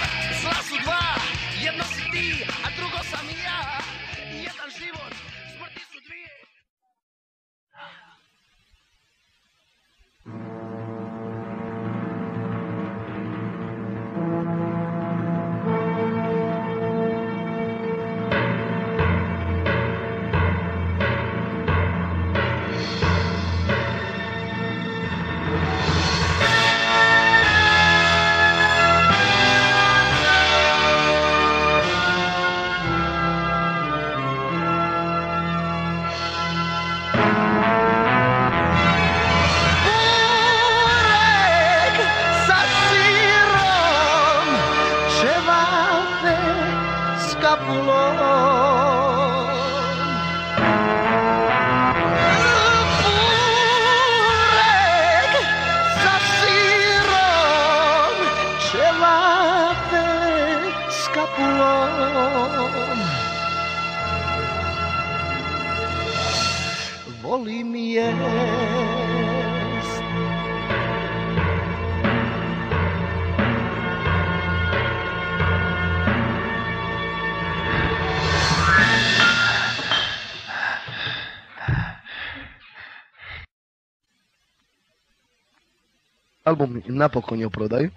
album napokon je u prodaju.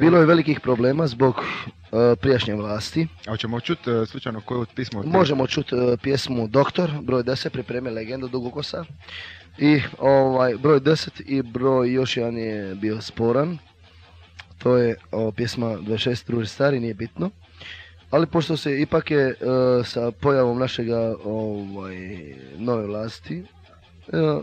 Bilo je velikih problema zbog e, prijašnje vlasti. A hoćemo čuti e, slučajno koju pismo? Možemo čuti e, pjesmu Doktor, broj 10, pripreme legenda Dugokosa. I ovaj, broj 10 i broj još jedan je bio sporan. To je o, pjesma 26 druži stari, nije bitno. Ali pošto se ipak je e, sa pojavom našega ovaj, nove vlasti, e,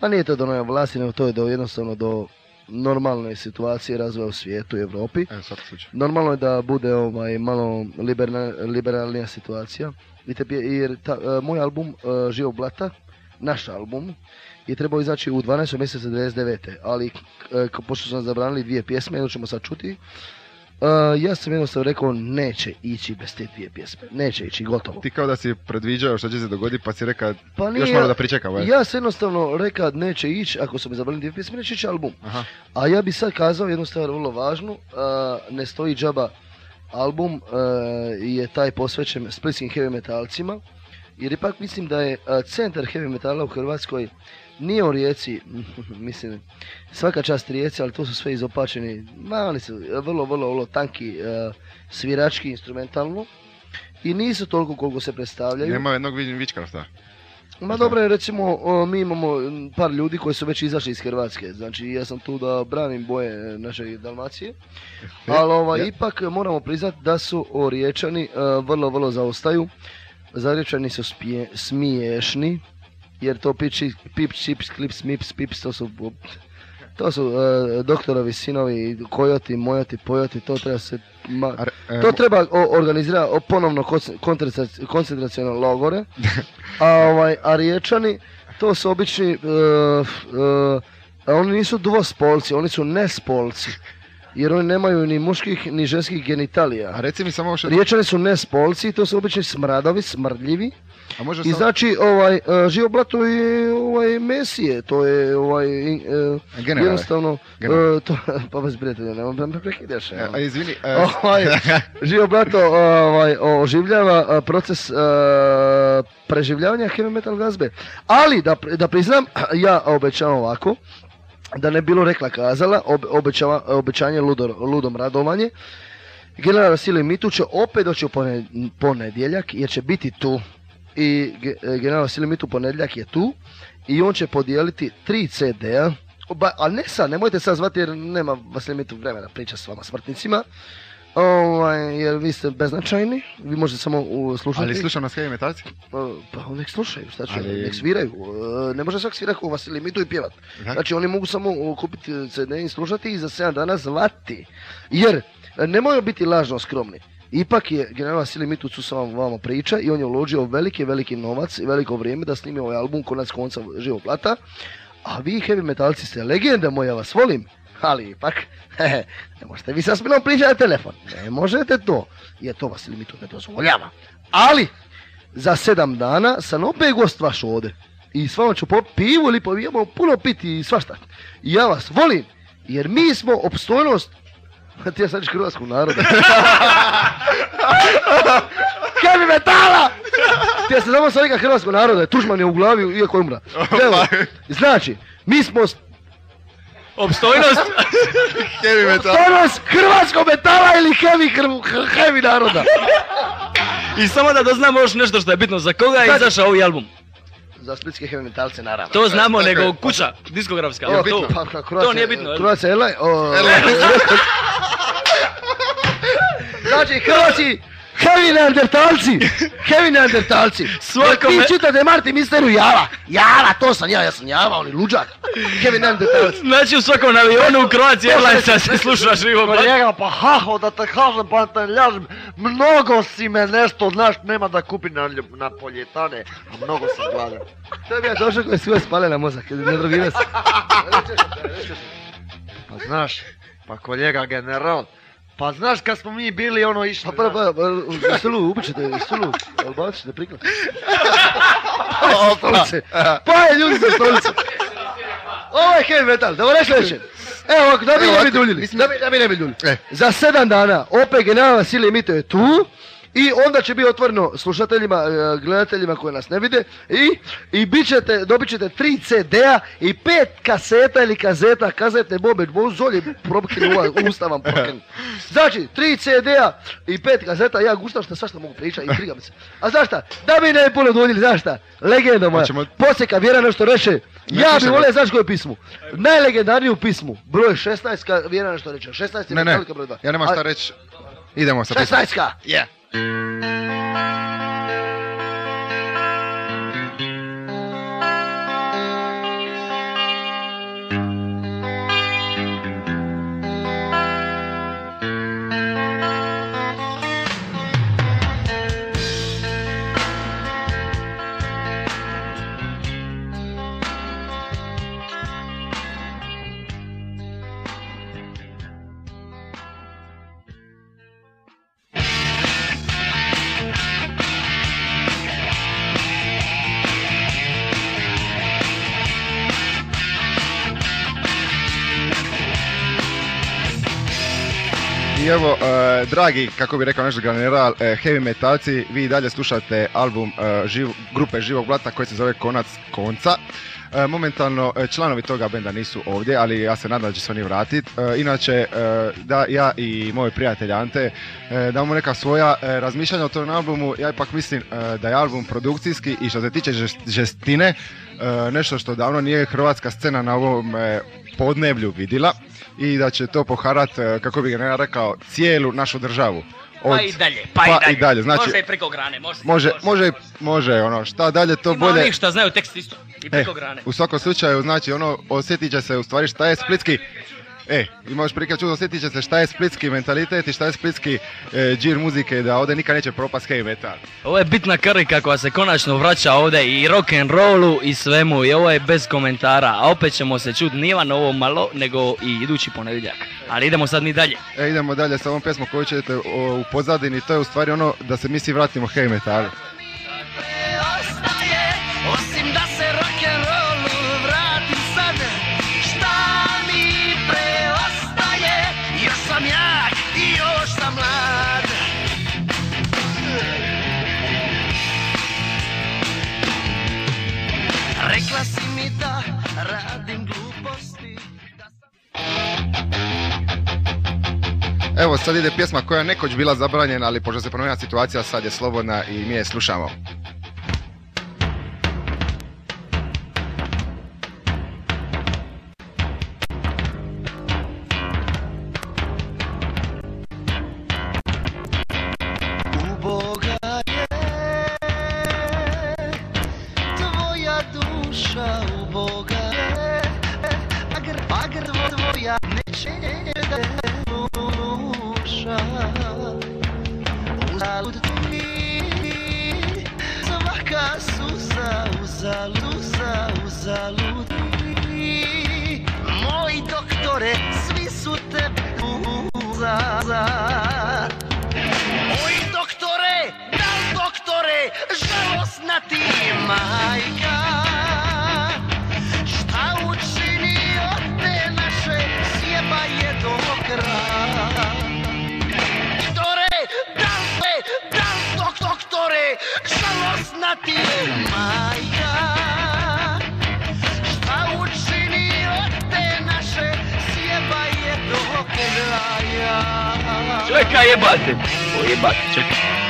pa nije to do nove vlasti, nego to je do jednostavno do normalne situacije razvoja u svijetu i Europi. Slučaj. Normalno je da bude ovaj malo liberna, liberalnija situacija. I te jer ta, e, moj album e, Živo blata, naš album, je trebao izaći u 12. mjesecu 99. Ali, e, pošto smo zabranili dvije pjesme, jednu ćemo sad čuti, e, ja sam jednostavno rekao neće ići bez te dvije pjesme. Neće ići, gotovo. Ti kao da si predviđao što će se dogoditi pa si rekao Pa još nije- malo da pričekamo. je. Ja sam jednostavno rekao neće ići, ako su mi zabranili dvije pjesme, neće ići album. Aha. A ja bi sad kazao jednu stvar vrlo važnu, a, ne stoji džaba album a, je taj posvećen splitskim heavy metalcima, jer ipak mislim da je centar heavy metala u Hrvatskoj nije u Rijeci, [LAUGHS] mislim, svaka čast Rijeci, ali to su sve izopačeni, ma oni su vrlo, vrlo, vrlo tanki, a, svirački, instrumentalno, i nisu toliko koliko se predstavljaju. Nema jednog vidim Witchcrafta. Ma dobro recimo, o, mi imamo par ljudi koji su već izašli iz Hrvatske, znači ja sam tu da branim boje e, naše Dalmacije, ali ovaj, ja. ipak moramo priznati da su o, Riječani e, vrlo, vrlo zaostaju, Zariječani su spije, smiješni, jer to piči, pip, čips, klips, mips, pips, to su, to su e, doktorovi sinovi, kojoti, mojoti, pojoti, to treba se, ma, Ar- e, to treba organizirati ponovno konce- koncentrac- koncentracione logore, [LAUGHS] a, ovaj, a riječani, to su obični, e, e, a oni nisu dvospolci, oni su nespolci, jer oni nemaju ni muških ni ženskih A genitalija. reci mi samo što... Riječani su nespolci, to su obični smradovi, smrdljivi, A može i znači ovaj, e, Živo Blato je ovaj, mesije, to je ovaj, e, Generale. jednostavno, Generale. e, to, [LAUGHS] pa bez prijatelja, ne, ne prekidaš. A izvini, [LAUGHS] Ovaj, [LAUGHS] Živo Blato ovaj, oživljava proces a, preživljavanja heavy metal glazbe. Ali, da, da priznam, [CLEARS THROAT] ja obećavam ovako, da ne bilo rekla kazala, ob, obećava- obećanje ludo, ludom radovanje. General Vasilij Mitu će opet doći u pone- ponedjeljak, jer će biti tu. I e, general Vasilij Mitu ponedjeljak je tu i on će podijeliti tri CD-a. Ba, ali ne sad, nemojte sad zvati jer nema Vasilij Mitu vremena priča s vama smrtnicima. Ovaj, jer vi ste beznačajni, vi možete samo u, slušati. ali slušam nas heavy metalci? Pa, pa nek slušaju, šta će, Ali- nek sviraju. E, Ne može svak svirati u Vasilij Mitu i pjevat. Da. Znači oni mogu samo kupiti CD i slušati i za 7 dana zvati. Jer e, nemojmo biti lažno skromni. Ipak je general Vasilij Mitu su sam vama priča i on je uložio veliki, veliki novac i veliko vrijeme da snimi ovaj album konac konca živog plata. A vi heavy metalci ste legenda moja, vas volim. Ali ipak, [LAUGHS] hehe, ne možete vi sa Sminom pričati na telefon. Ne možete to. Jer to Vasilij Mitu ne dozvoljava. Ali, za sedam dana sam opet gost vaš ovdje. I s vama ću popiti pivu ili povijemo puno piti i svašta. I ja vas volim, jer mi smo opstojnost ti ja sad ćeš hrvatskog naroda. [LAUGHS] Heavy metala! Ti ja se samo sa neka hrvatskog naroda, Tužman je u glavi iako je umra. [LAUGHS] Evo, znači, mi smo Opstojnost! [LAUGHS] Heavy metal. opstojnost hrvatskog metala ili heavy, hr- heavy naroda. I samo da doznamo još nešto što je bitno, za koga je Sad- izašao ovaj album? Za splitske heavy metalce, naravno. To znamo, tako je. nego kuća, diskografska. To, pa, pa, to nije bitno. jel? Croatia Airlines, o, Znači, hrvatski heavy neandertalci, heavy neandertalci. [LAUGHS] Svakome- Jer Ti čitate Marti Misteru Java. Java, to sam ja, ja sam Java, on je luđak. Heavy neandertalci. Znači u svakom avionu u Croatia [LAUGHS] Airlinesa se sluša živo blato. Kolega, pa haho da te kažem, pa te ljažem, mnogo si me nešto, znaš, nema da kupi na, na poljetane, a mnogo sam gladan. Tebi je došao koji sve spale na mozak, ne drogiraš se. [LAUGHS] Pa znaš, pa kolega general, pa znaš kad smo mi bili ono išli... Pa pa, pa, pa, jeste lu, ubićete, jeste lu, ali bacit ćete priklat. [LAUGHS] Stolice. Pa je ljudi sa stolice. Ovo je heavy metal, da vam reći. Evo ovako, da mi ne bi duljili, da mi, ne bi duljili. Za sedam dana opet general Vasilij Mito je tu I onda će biti otvoreno slušateljima, e, gledateljima koji nas ne vide. I, i bit ćete, dobit ćete tri CD-a i pet kaseta ili kazeta, kazetne bombe, zolje probkinu usta vam prokinu. Znači, tri CD-a i pet kazeta, ja guštam što svašta mogu pričati, intriga me se. A znaš šta, da mi ne bi puno duljili, znaš šta, legenda moja, Hoćemo- poslije kad Vjera nešto reče, ja bi volio znaš koju pismu, najlegendarniju pismu, broj 16 kad Vjera nešto reče, 16 je Ne, ne, broj 2. ja nemam šta reći. Idemo sa pismom. 16 Yeah. Evo, e, dragi, kako bi rekao naš general, e, heavy metalci, vi i dalje slušate album e, živ- grupe Živog Blata koji se zove Konac Konca. Momentalno članovi toga benda nisu ovdje, ali ja se nadam da će se oni vratiti. inače, da ja i moj prijatelj Ante damo neka svoja razmišljanja o tom albumu. Ja ipak mislim da je album produkcijski i što se tiče žest- žestine, nešto što davno nije hrvatska scena na ovom podneblju vidjela i da će to poharat, e, kako bi general rekao, cijelu našu državu. Pa i dalje, pa, pa i dalje. znači, može i preko grane, može. može, može, može, ono, šta dalje to Ima bolje. onih šta znaju tekst isto. I E, preko grane. u svakom slučaju, znači, ono, osjetit će se u stvari šta je splitski, E, imaš prilike čuti, osjetit će se šta je splitski mentalitet i šta je splitski e, džir muzike, da ovdje nikad neće propast heavy metal. Ovo je bitna karika koja se konačno vraća ovdje i rock and rollu i svemu i ovo je bez komentara. A opet ćemo se čuti nije vam ovo malo nego i idući ponedjeljak. Ali idemo sad mi dalje. E, idemo dalje sa ovom pjesmom koju ćete o, u pozadini, to je u stvari ono da se mi svi vratimo heavy metalu. Evo sad ide pjesma koja je nekoć bila zabranjena, ali pošto se promijenila situacija sad je slobodna i mi je slušamo. Čekaj jebate. O jebate, čekaj. Uboga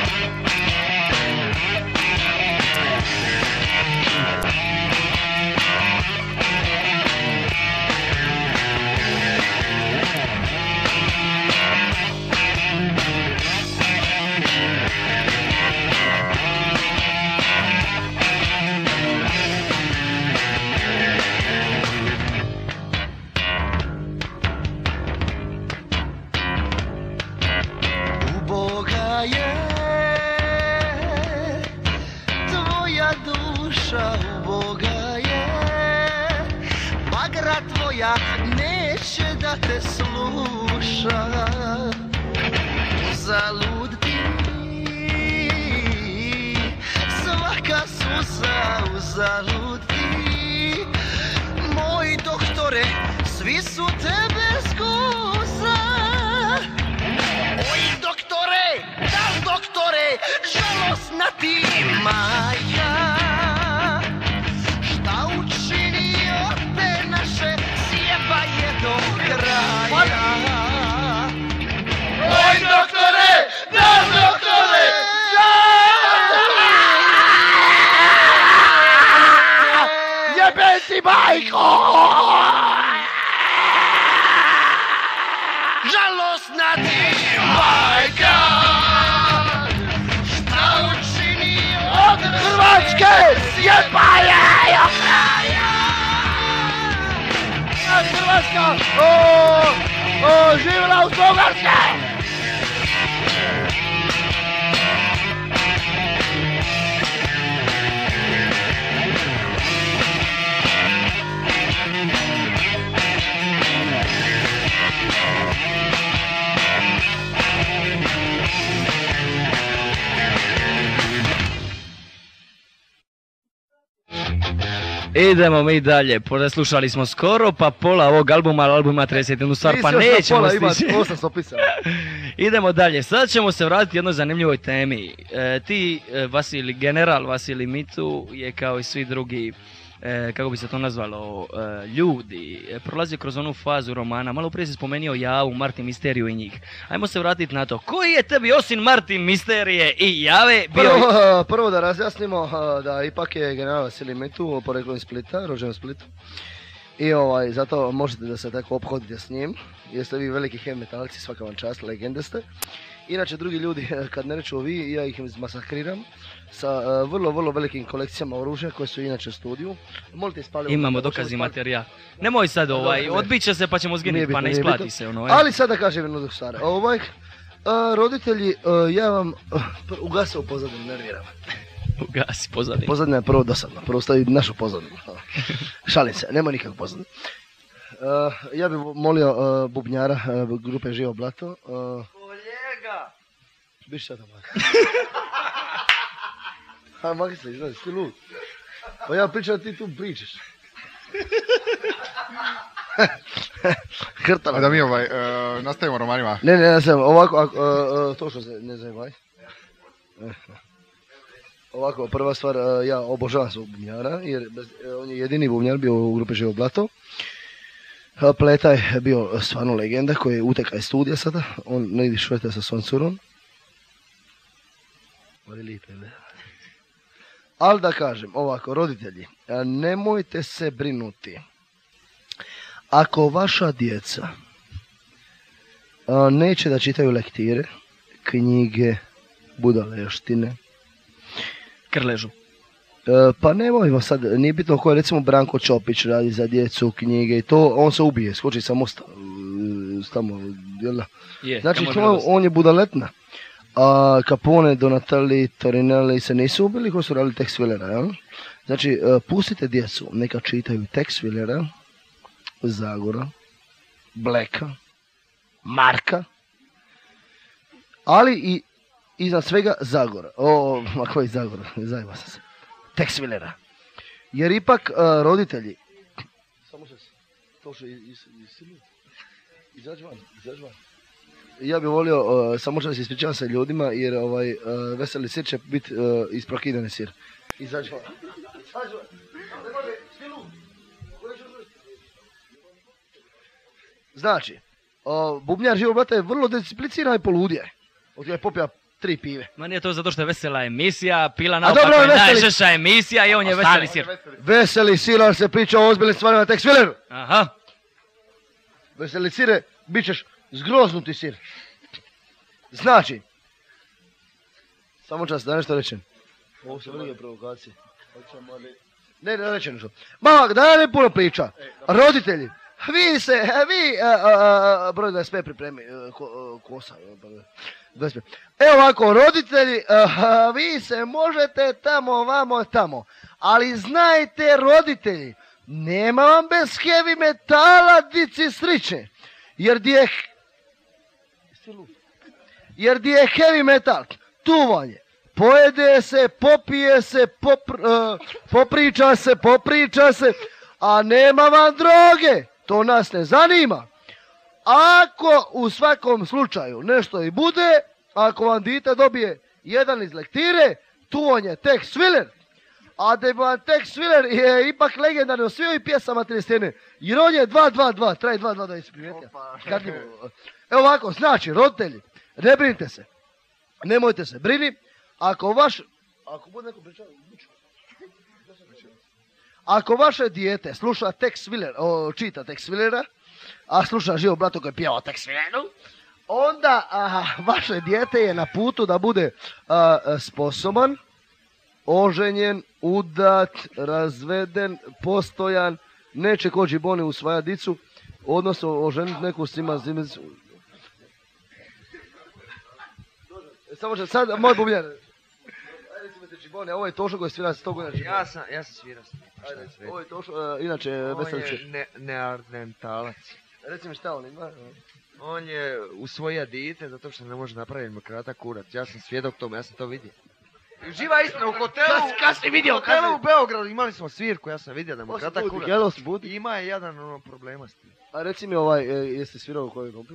Hrvatska, o, o, živjela u Slogarske! Idemo mi dalje, preslušali smo skoro pa pola ovog albuma, ali album ima 31 stvar, pa nećemo stići. [LAUGHS] 800 pisama. [LAUGHS] Idemo dalje, sad ćemo se vratiti jednoj zanimljivoj temi. E, ti, e, Vasili, general Vasili Mitu je kao i svi drugi, e, kako bi se to nazvalo, e, ljudi, e, prolazi kroz onu fazu romana. Malo prije si spomenuo Javu, Martin Misteriju i njih. Ajmo se vratiti na to. Koji je tebi osim Martin Misterije i Jave bio... Prvo, prvo da razjasnimo a, da ipak je general Vasilij Mitu poreklom iz Splita, rođen u Splitu. I ovaj, zato možete da se tako obhodite s njim, jer ste vi veliki heavy metalci, svaka vam čast, legende ste. Inače, drugi ljudi, [LAUGHS] kad ne reču vi, ja ih masakriram sa a, vrlo, vrlo velikim kolekcijama oružja koje su inače u studiju. Molite ispalimo. Imamo dokaz i materijal. Nemoj sad ovaj, odbit će se pa ćemo zginiti, pa ne isplati bitno. se ono. e. Ali sad da kažem jednu stvar. Ovaj, a, roditelji, a, ja vam uh, ugasao pozadinu, nerviram. Ugasi pozadinu. Pozadina je prvo dosadno, prvo stavi našu pozadinu. [LAUGHS] Šalim se, nema nikakvu pozadinu. Uh, ja bih molio uh, bubnjara uh, grupe Živo Blato. Uh, Kolega! Biš sad [LAUGHS] tamo. A magistra, izlazi, ti lud. Pa ja pričam, ti tu pričaš. [LAUGHS] Hrtala. A da mi ovaj, e, nastavimo romanima. Ne, ne, ne, ovako, ako, uh, uh, to što se ne znam, ovaj. Ovako, prva stvar, uh, ja obožavam svog bubnjara, jer bez, uh, on je jedini bubnjar bio u grupi Živo Blato. Uh, Pleta je bio stvarno legenda koji je uteka iz studija sada, on ne ide šveta sa svojom curom. Ali lipe, ne? Ali da kažem, ovako, roditelji, a, nemojte se brinuti. Ako vaša djeca a, neće da čitaju lektire, knjige, budaleštine, Krležu. E, pa nemojmo sad, nije bitno ko je recimo Branko Čopić radi za djecu, knjige i to, on se ubije, skoči sa mosta, e, tamo, jel da? Znači, to, on je budaletna. A Capone, Donatelli, Torinelli se nisu ubili koji su radili Tex Willera, jel? Znači, e, pustite djecu, neka čitaju Tex Willera, Zagora, Blacka, Marka, ali i iznad svega Zagora. O, ma koji Zagora, zajma sam se. Tex Willera. Jer ipak e, roditelji... Samo se, to što iz, iz, iz, izađi van, izađi van. Ja bih volio, uh, samo što se ispričavam sa ljudima, jer ovaj, uh, veseli sir će biti uh, isprokidani sir. Uzeti? Znači, uh, bubnjar brata je vrlo discipliciran i poludije. Od kada je popija tri pive. Ma nije to zato što je vesela emisija, pila A naopako dobro, je veseli- najžešća emisija i on je veseli sir. Veseli silar se priča o ozbiljnim stvarima na Willeru. Aha, Veseli sire, bit ćeš zgroznuti sir. Znači, samo čas da nešto rečem. Ovo su velike provokacije. Ne, ne rečem nešto. Ma, da ne puno priča. Roditelji, vi se, vi, a, a, a, broj 25 pripremi, ko, a, kosa, pa, 25. Evo ovako, roditelji, a, vi se možete tamo, vamo, tamo. Ali znajte, roditelji, nema vam bez heavy metala dici striče. Jer di je... Jer di je heavy metal, tuvanje, pojede se, popije se, popr, e, popriča se, popriča se, a nema vam droge, to nas ne zanima. Ako u svakom slučaju nešto i bude, ako vam dite dobije jedan iz lektire, tu on je Tex Willer. A da bi vam Tex Willer je ipak legendarni u svih pjesama 31. Jer on je 2-2-2, traje 2-2 da. Evo ovako, znači, roditelji, ne brinite se. Nemojte se brini. Ako vaš... Ako bude neko pričao. Ako vaše dijete sluša Tex Willer, o, čita Tex Willera, a sluša živo blato koji pjeva Tex Willeru, onda a, vaše dijete je na putu da bude sposoban, oženjen, udat, razveden, postojan, neće kođi boni usvaja dicu, odnosno oženiti neku s njima Samo će sad, moj bubljar. Ajde recimo te Čibone, ovo je Tošo koji svira 100 godina Čibone. Ja sam, ja sam svirao s njim. Ovo je Tošo, e, inače On veselice. je ne, neardentalac. Reci mi šta on ima? On je usvoja dite zato što ne može napraviti mu kratak kurac. Ja sam svjedok tome, ja sam to vidio. Živa istina, u hotelu, Kad si vidio, u hotelu u Beogradu imali smo svirku, ja sam vidio da mu kratak budi, kurac. Ima je jedan ono problema s tim. A reci mi ovaj, e, jeste svirao u kojoj grupi?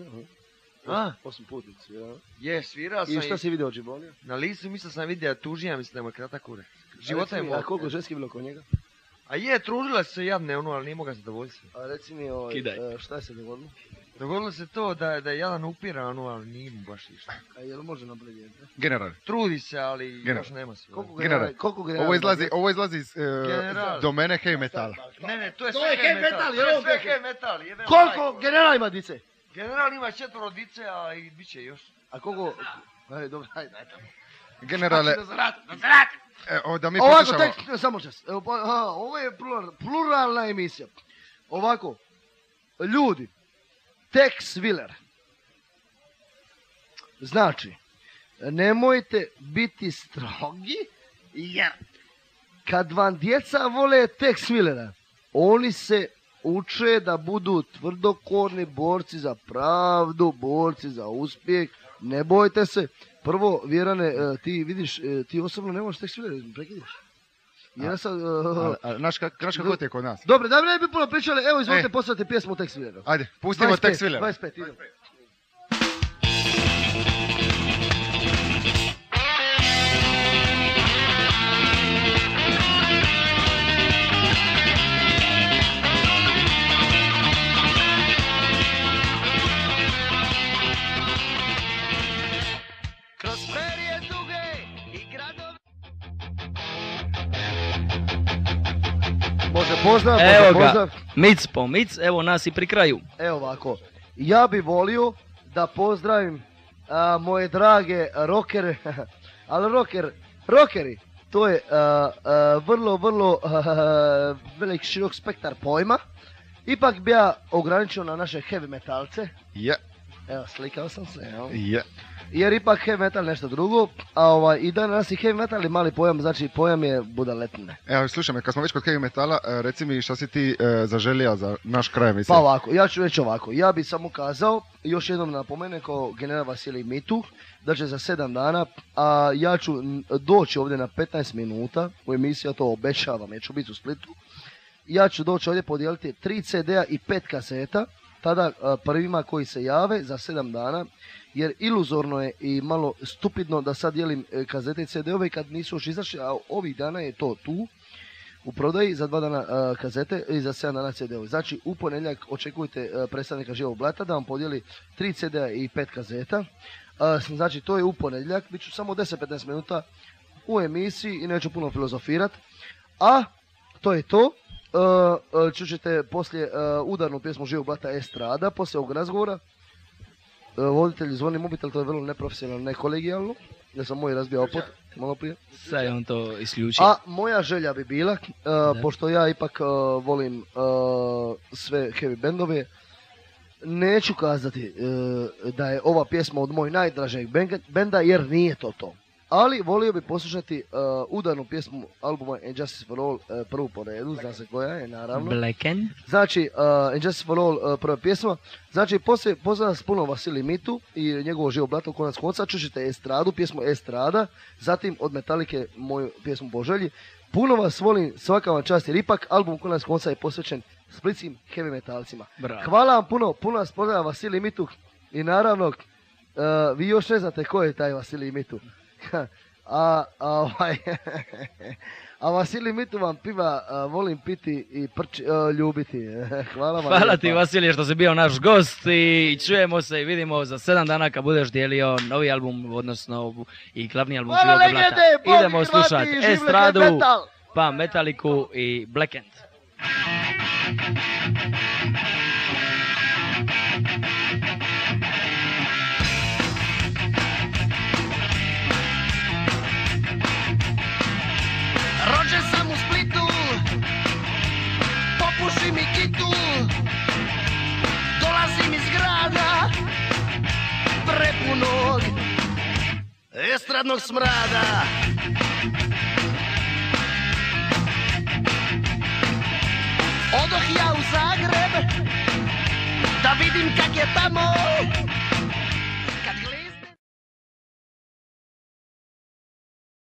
A? Osam putnik svirao. Je, svirao sam I šta si vidio od Džibonija? Na licu mislio sam vidio tužija, mislim da mu je kratak kurac. Života je mi, A moj. koliko ženski bilo kod njega? A je, tružila se jadne ono, ali nije mogla zadovoljiti sve. A reci mi, ovaj, Kidaj. e, šta je se dogodilo? Dogodilo se to da, da je jedan upira ono, ali nije mu baš išlo. A jel može napraviti dijete? General. Trudi se, ali General. još nema sve. Koliko General. generali, koliko generali Ovo izlazi, ovo izlazi iz e, General. domene heavy metala. Ne, ne, to je To sve je heavy metal. metal, To je sve je- heavy metal. Koliko majku. generala ima dice? General ima četvoro dice, a i bit će još. A koliko... Ajde, dobro, ajde, ajde. Generale, Da zaradi, da zaradi. e, o, da mi Ovako, tek, samo čas. Evo, pa, aha, ovo je plural- pluralna emisija. Ovako, ljudi, Tex Willer. Znači, nemojte biti strogi, jer kad vam djeca vole Tex Willera, oni se uče da budu tvrdokorni borci za pravdu, borci za uspjeh. Ne bojte se. Prvo, Vjerane, e, ti vidiš, e, ti osobno ne možeš tek svirati, prekidaš. Ja sam... E, naš, kako je kod nas? Dobro, da ne bi puno pričali, evo izvolite, e. poslate pjesmu Tex Ajde, pustimo Tex Willeru. 25, 25, 25. pozdrav, Evo ga, pozdrav. mic po mic, evo nas i pri kraju. Evo ovako, ja bi volio da pozdravim a, moje drage rokere, [LAUGHS] ali roker, rokeri, to je a, a, vrlo, vrlo [LAUGHS] a, velik širok spektar pojma. Ipak bi ja ograničio na naše heavy metalce. Je, Evo, slikao sam se, evo. je. Jer ipak heavy metal nešto drugo, a ovaj, i danas i heavy metal je mali pojam, znači pojam je budaletine. Evo, slušaj me, kad smo već kod heavy metala, e, reci mi šta si ti e, zaželija za naš kraj emisije. Pa ovako, ja ću reći ovako, ja bi samo kazao, još jednom napomene kao general Vasilij Mitu, da će za sedam dana, a ja ću doći ovdje na 15 minuta, u emisiji ja to obećavam, ja ću biti u Splitu, ja ću doći ovdje podijeliti 3 CD-a i 5 kaseta, tada prvima koji se jave za sedam dana, jer iluzorno je i malo stupidno da sad dijelim e, kazete i CD-ove kad nisu još izašli, a ovih dana je to tu, u prodaji za dva dana a, kazete i za sedam dana CD-ove. Znači u ponedjeljak očekujte a, predstavnika Živog Blata da vam podijeli tri CD-a i pet kazeta. A, znači to je u ponedjeljak, bit ću samo 10-15 minuta u emisiji i neću puno filozofirat. A to je to. Čućete poslije udarnu pjesmu Živog Blata Estrada, poslije ovog razgovora. A, voditelj zvoni mobitel, to je vrlo neprofesionalno, nekolegijalno. Ja sam moj razbio opot, malo prije. Sad je on to isključio. A moja želja bi bila, uh, pošto ja ipak uh, volim uh, sve heavy bendove, neću kazati da je ova pjesma od moj najdražeg ben- benda, jer nije to to. Ali volio bi poslušati uh, udarnu pjesmu albuma Injustice for All, uh, prvu po redu, zna se koja je, naravno. Blacken. Znači, uh, Injustice for All, uh, prva pjesma. Znači, poslije pozdrav nas puno Vasili Mitu i njegovo živo blato konac konca. Čućete Estradu, pjesmu Estrada. Zatim od Metalike moju pjesmu Poželji. Puno vas volim, svaka vam čast, jer ipak album konac konca je posvećen splitskim heavy metalcima. Bravo. Hvala vam puno, puno vas pozdravlja Vasili Mitu. I naravno, uh, vi još ne znate ko je taj Vasili Mitu. A, a, ovaj, [LAUGHS] a Vasilij Mitu vam piva a, volim piti i prči, a, ljubiti. [LAUGHS] Hvala vam Hvala ti. Vasilije što si bio naš gost i čujemo se i vidimo za sedam dana kad budeš dijelio novi album, odnosno i glavni album Hvala legende, Idemo slušati Estradu, metal. pa Metaliku i Black End. Prepunog Estradnog smrada. Odoh ja u Zagreb Da vidim kak je tamo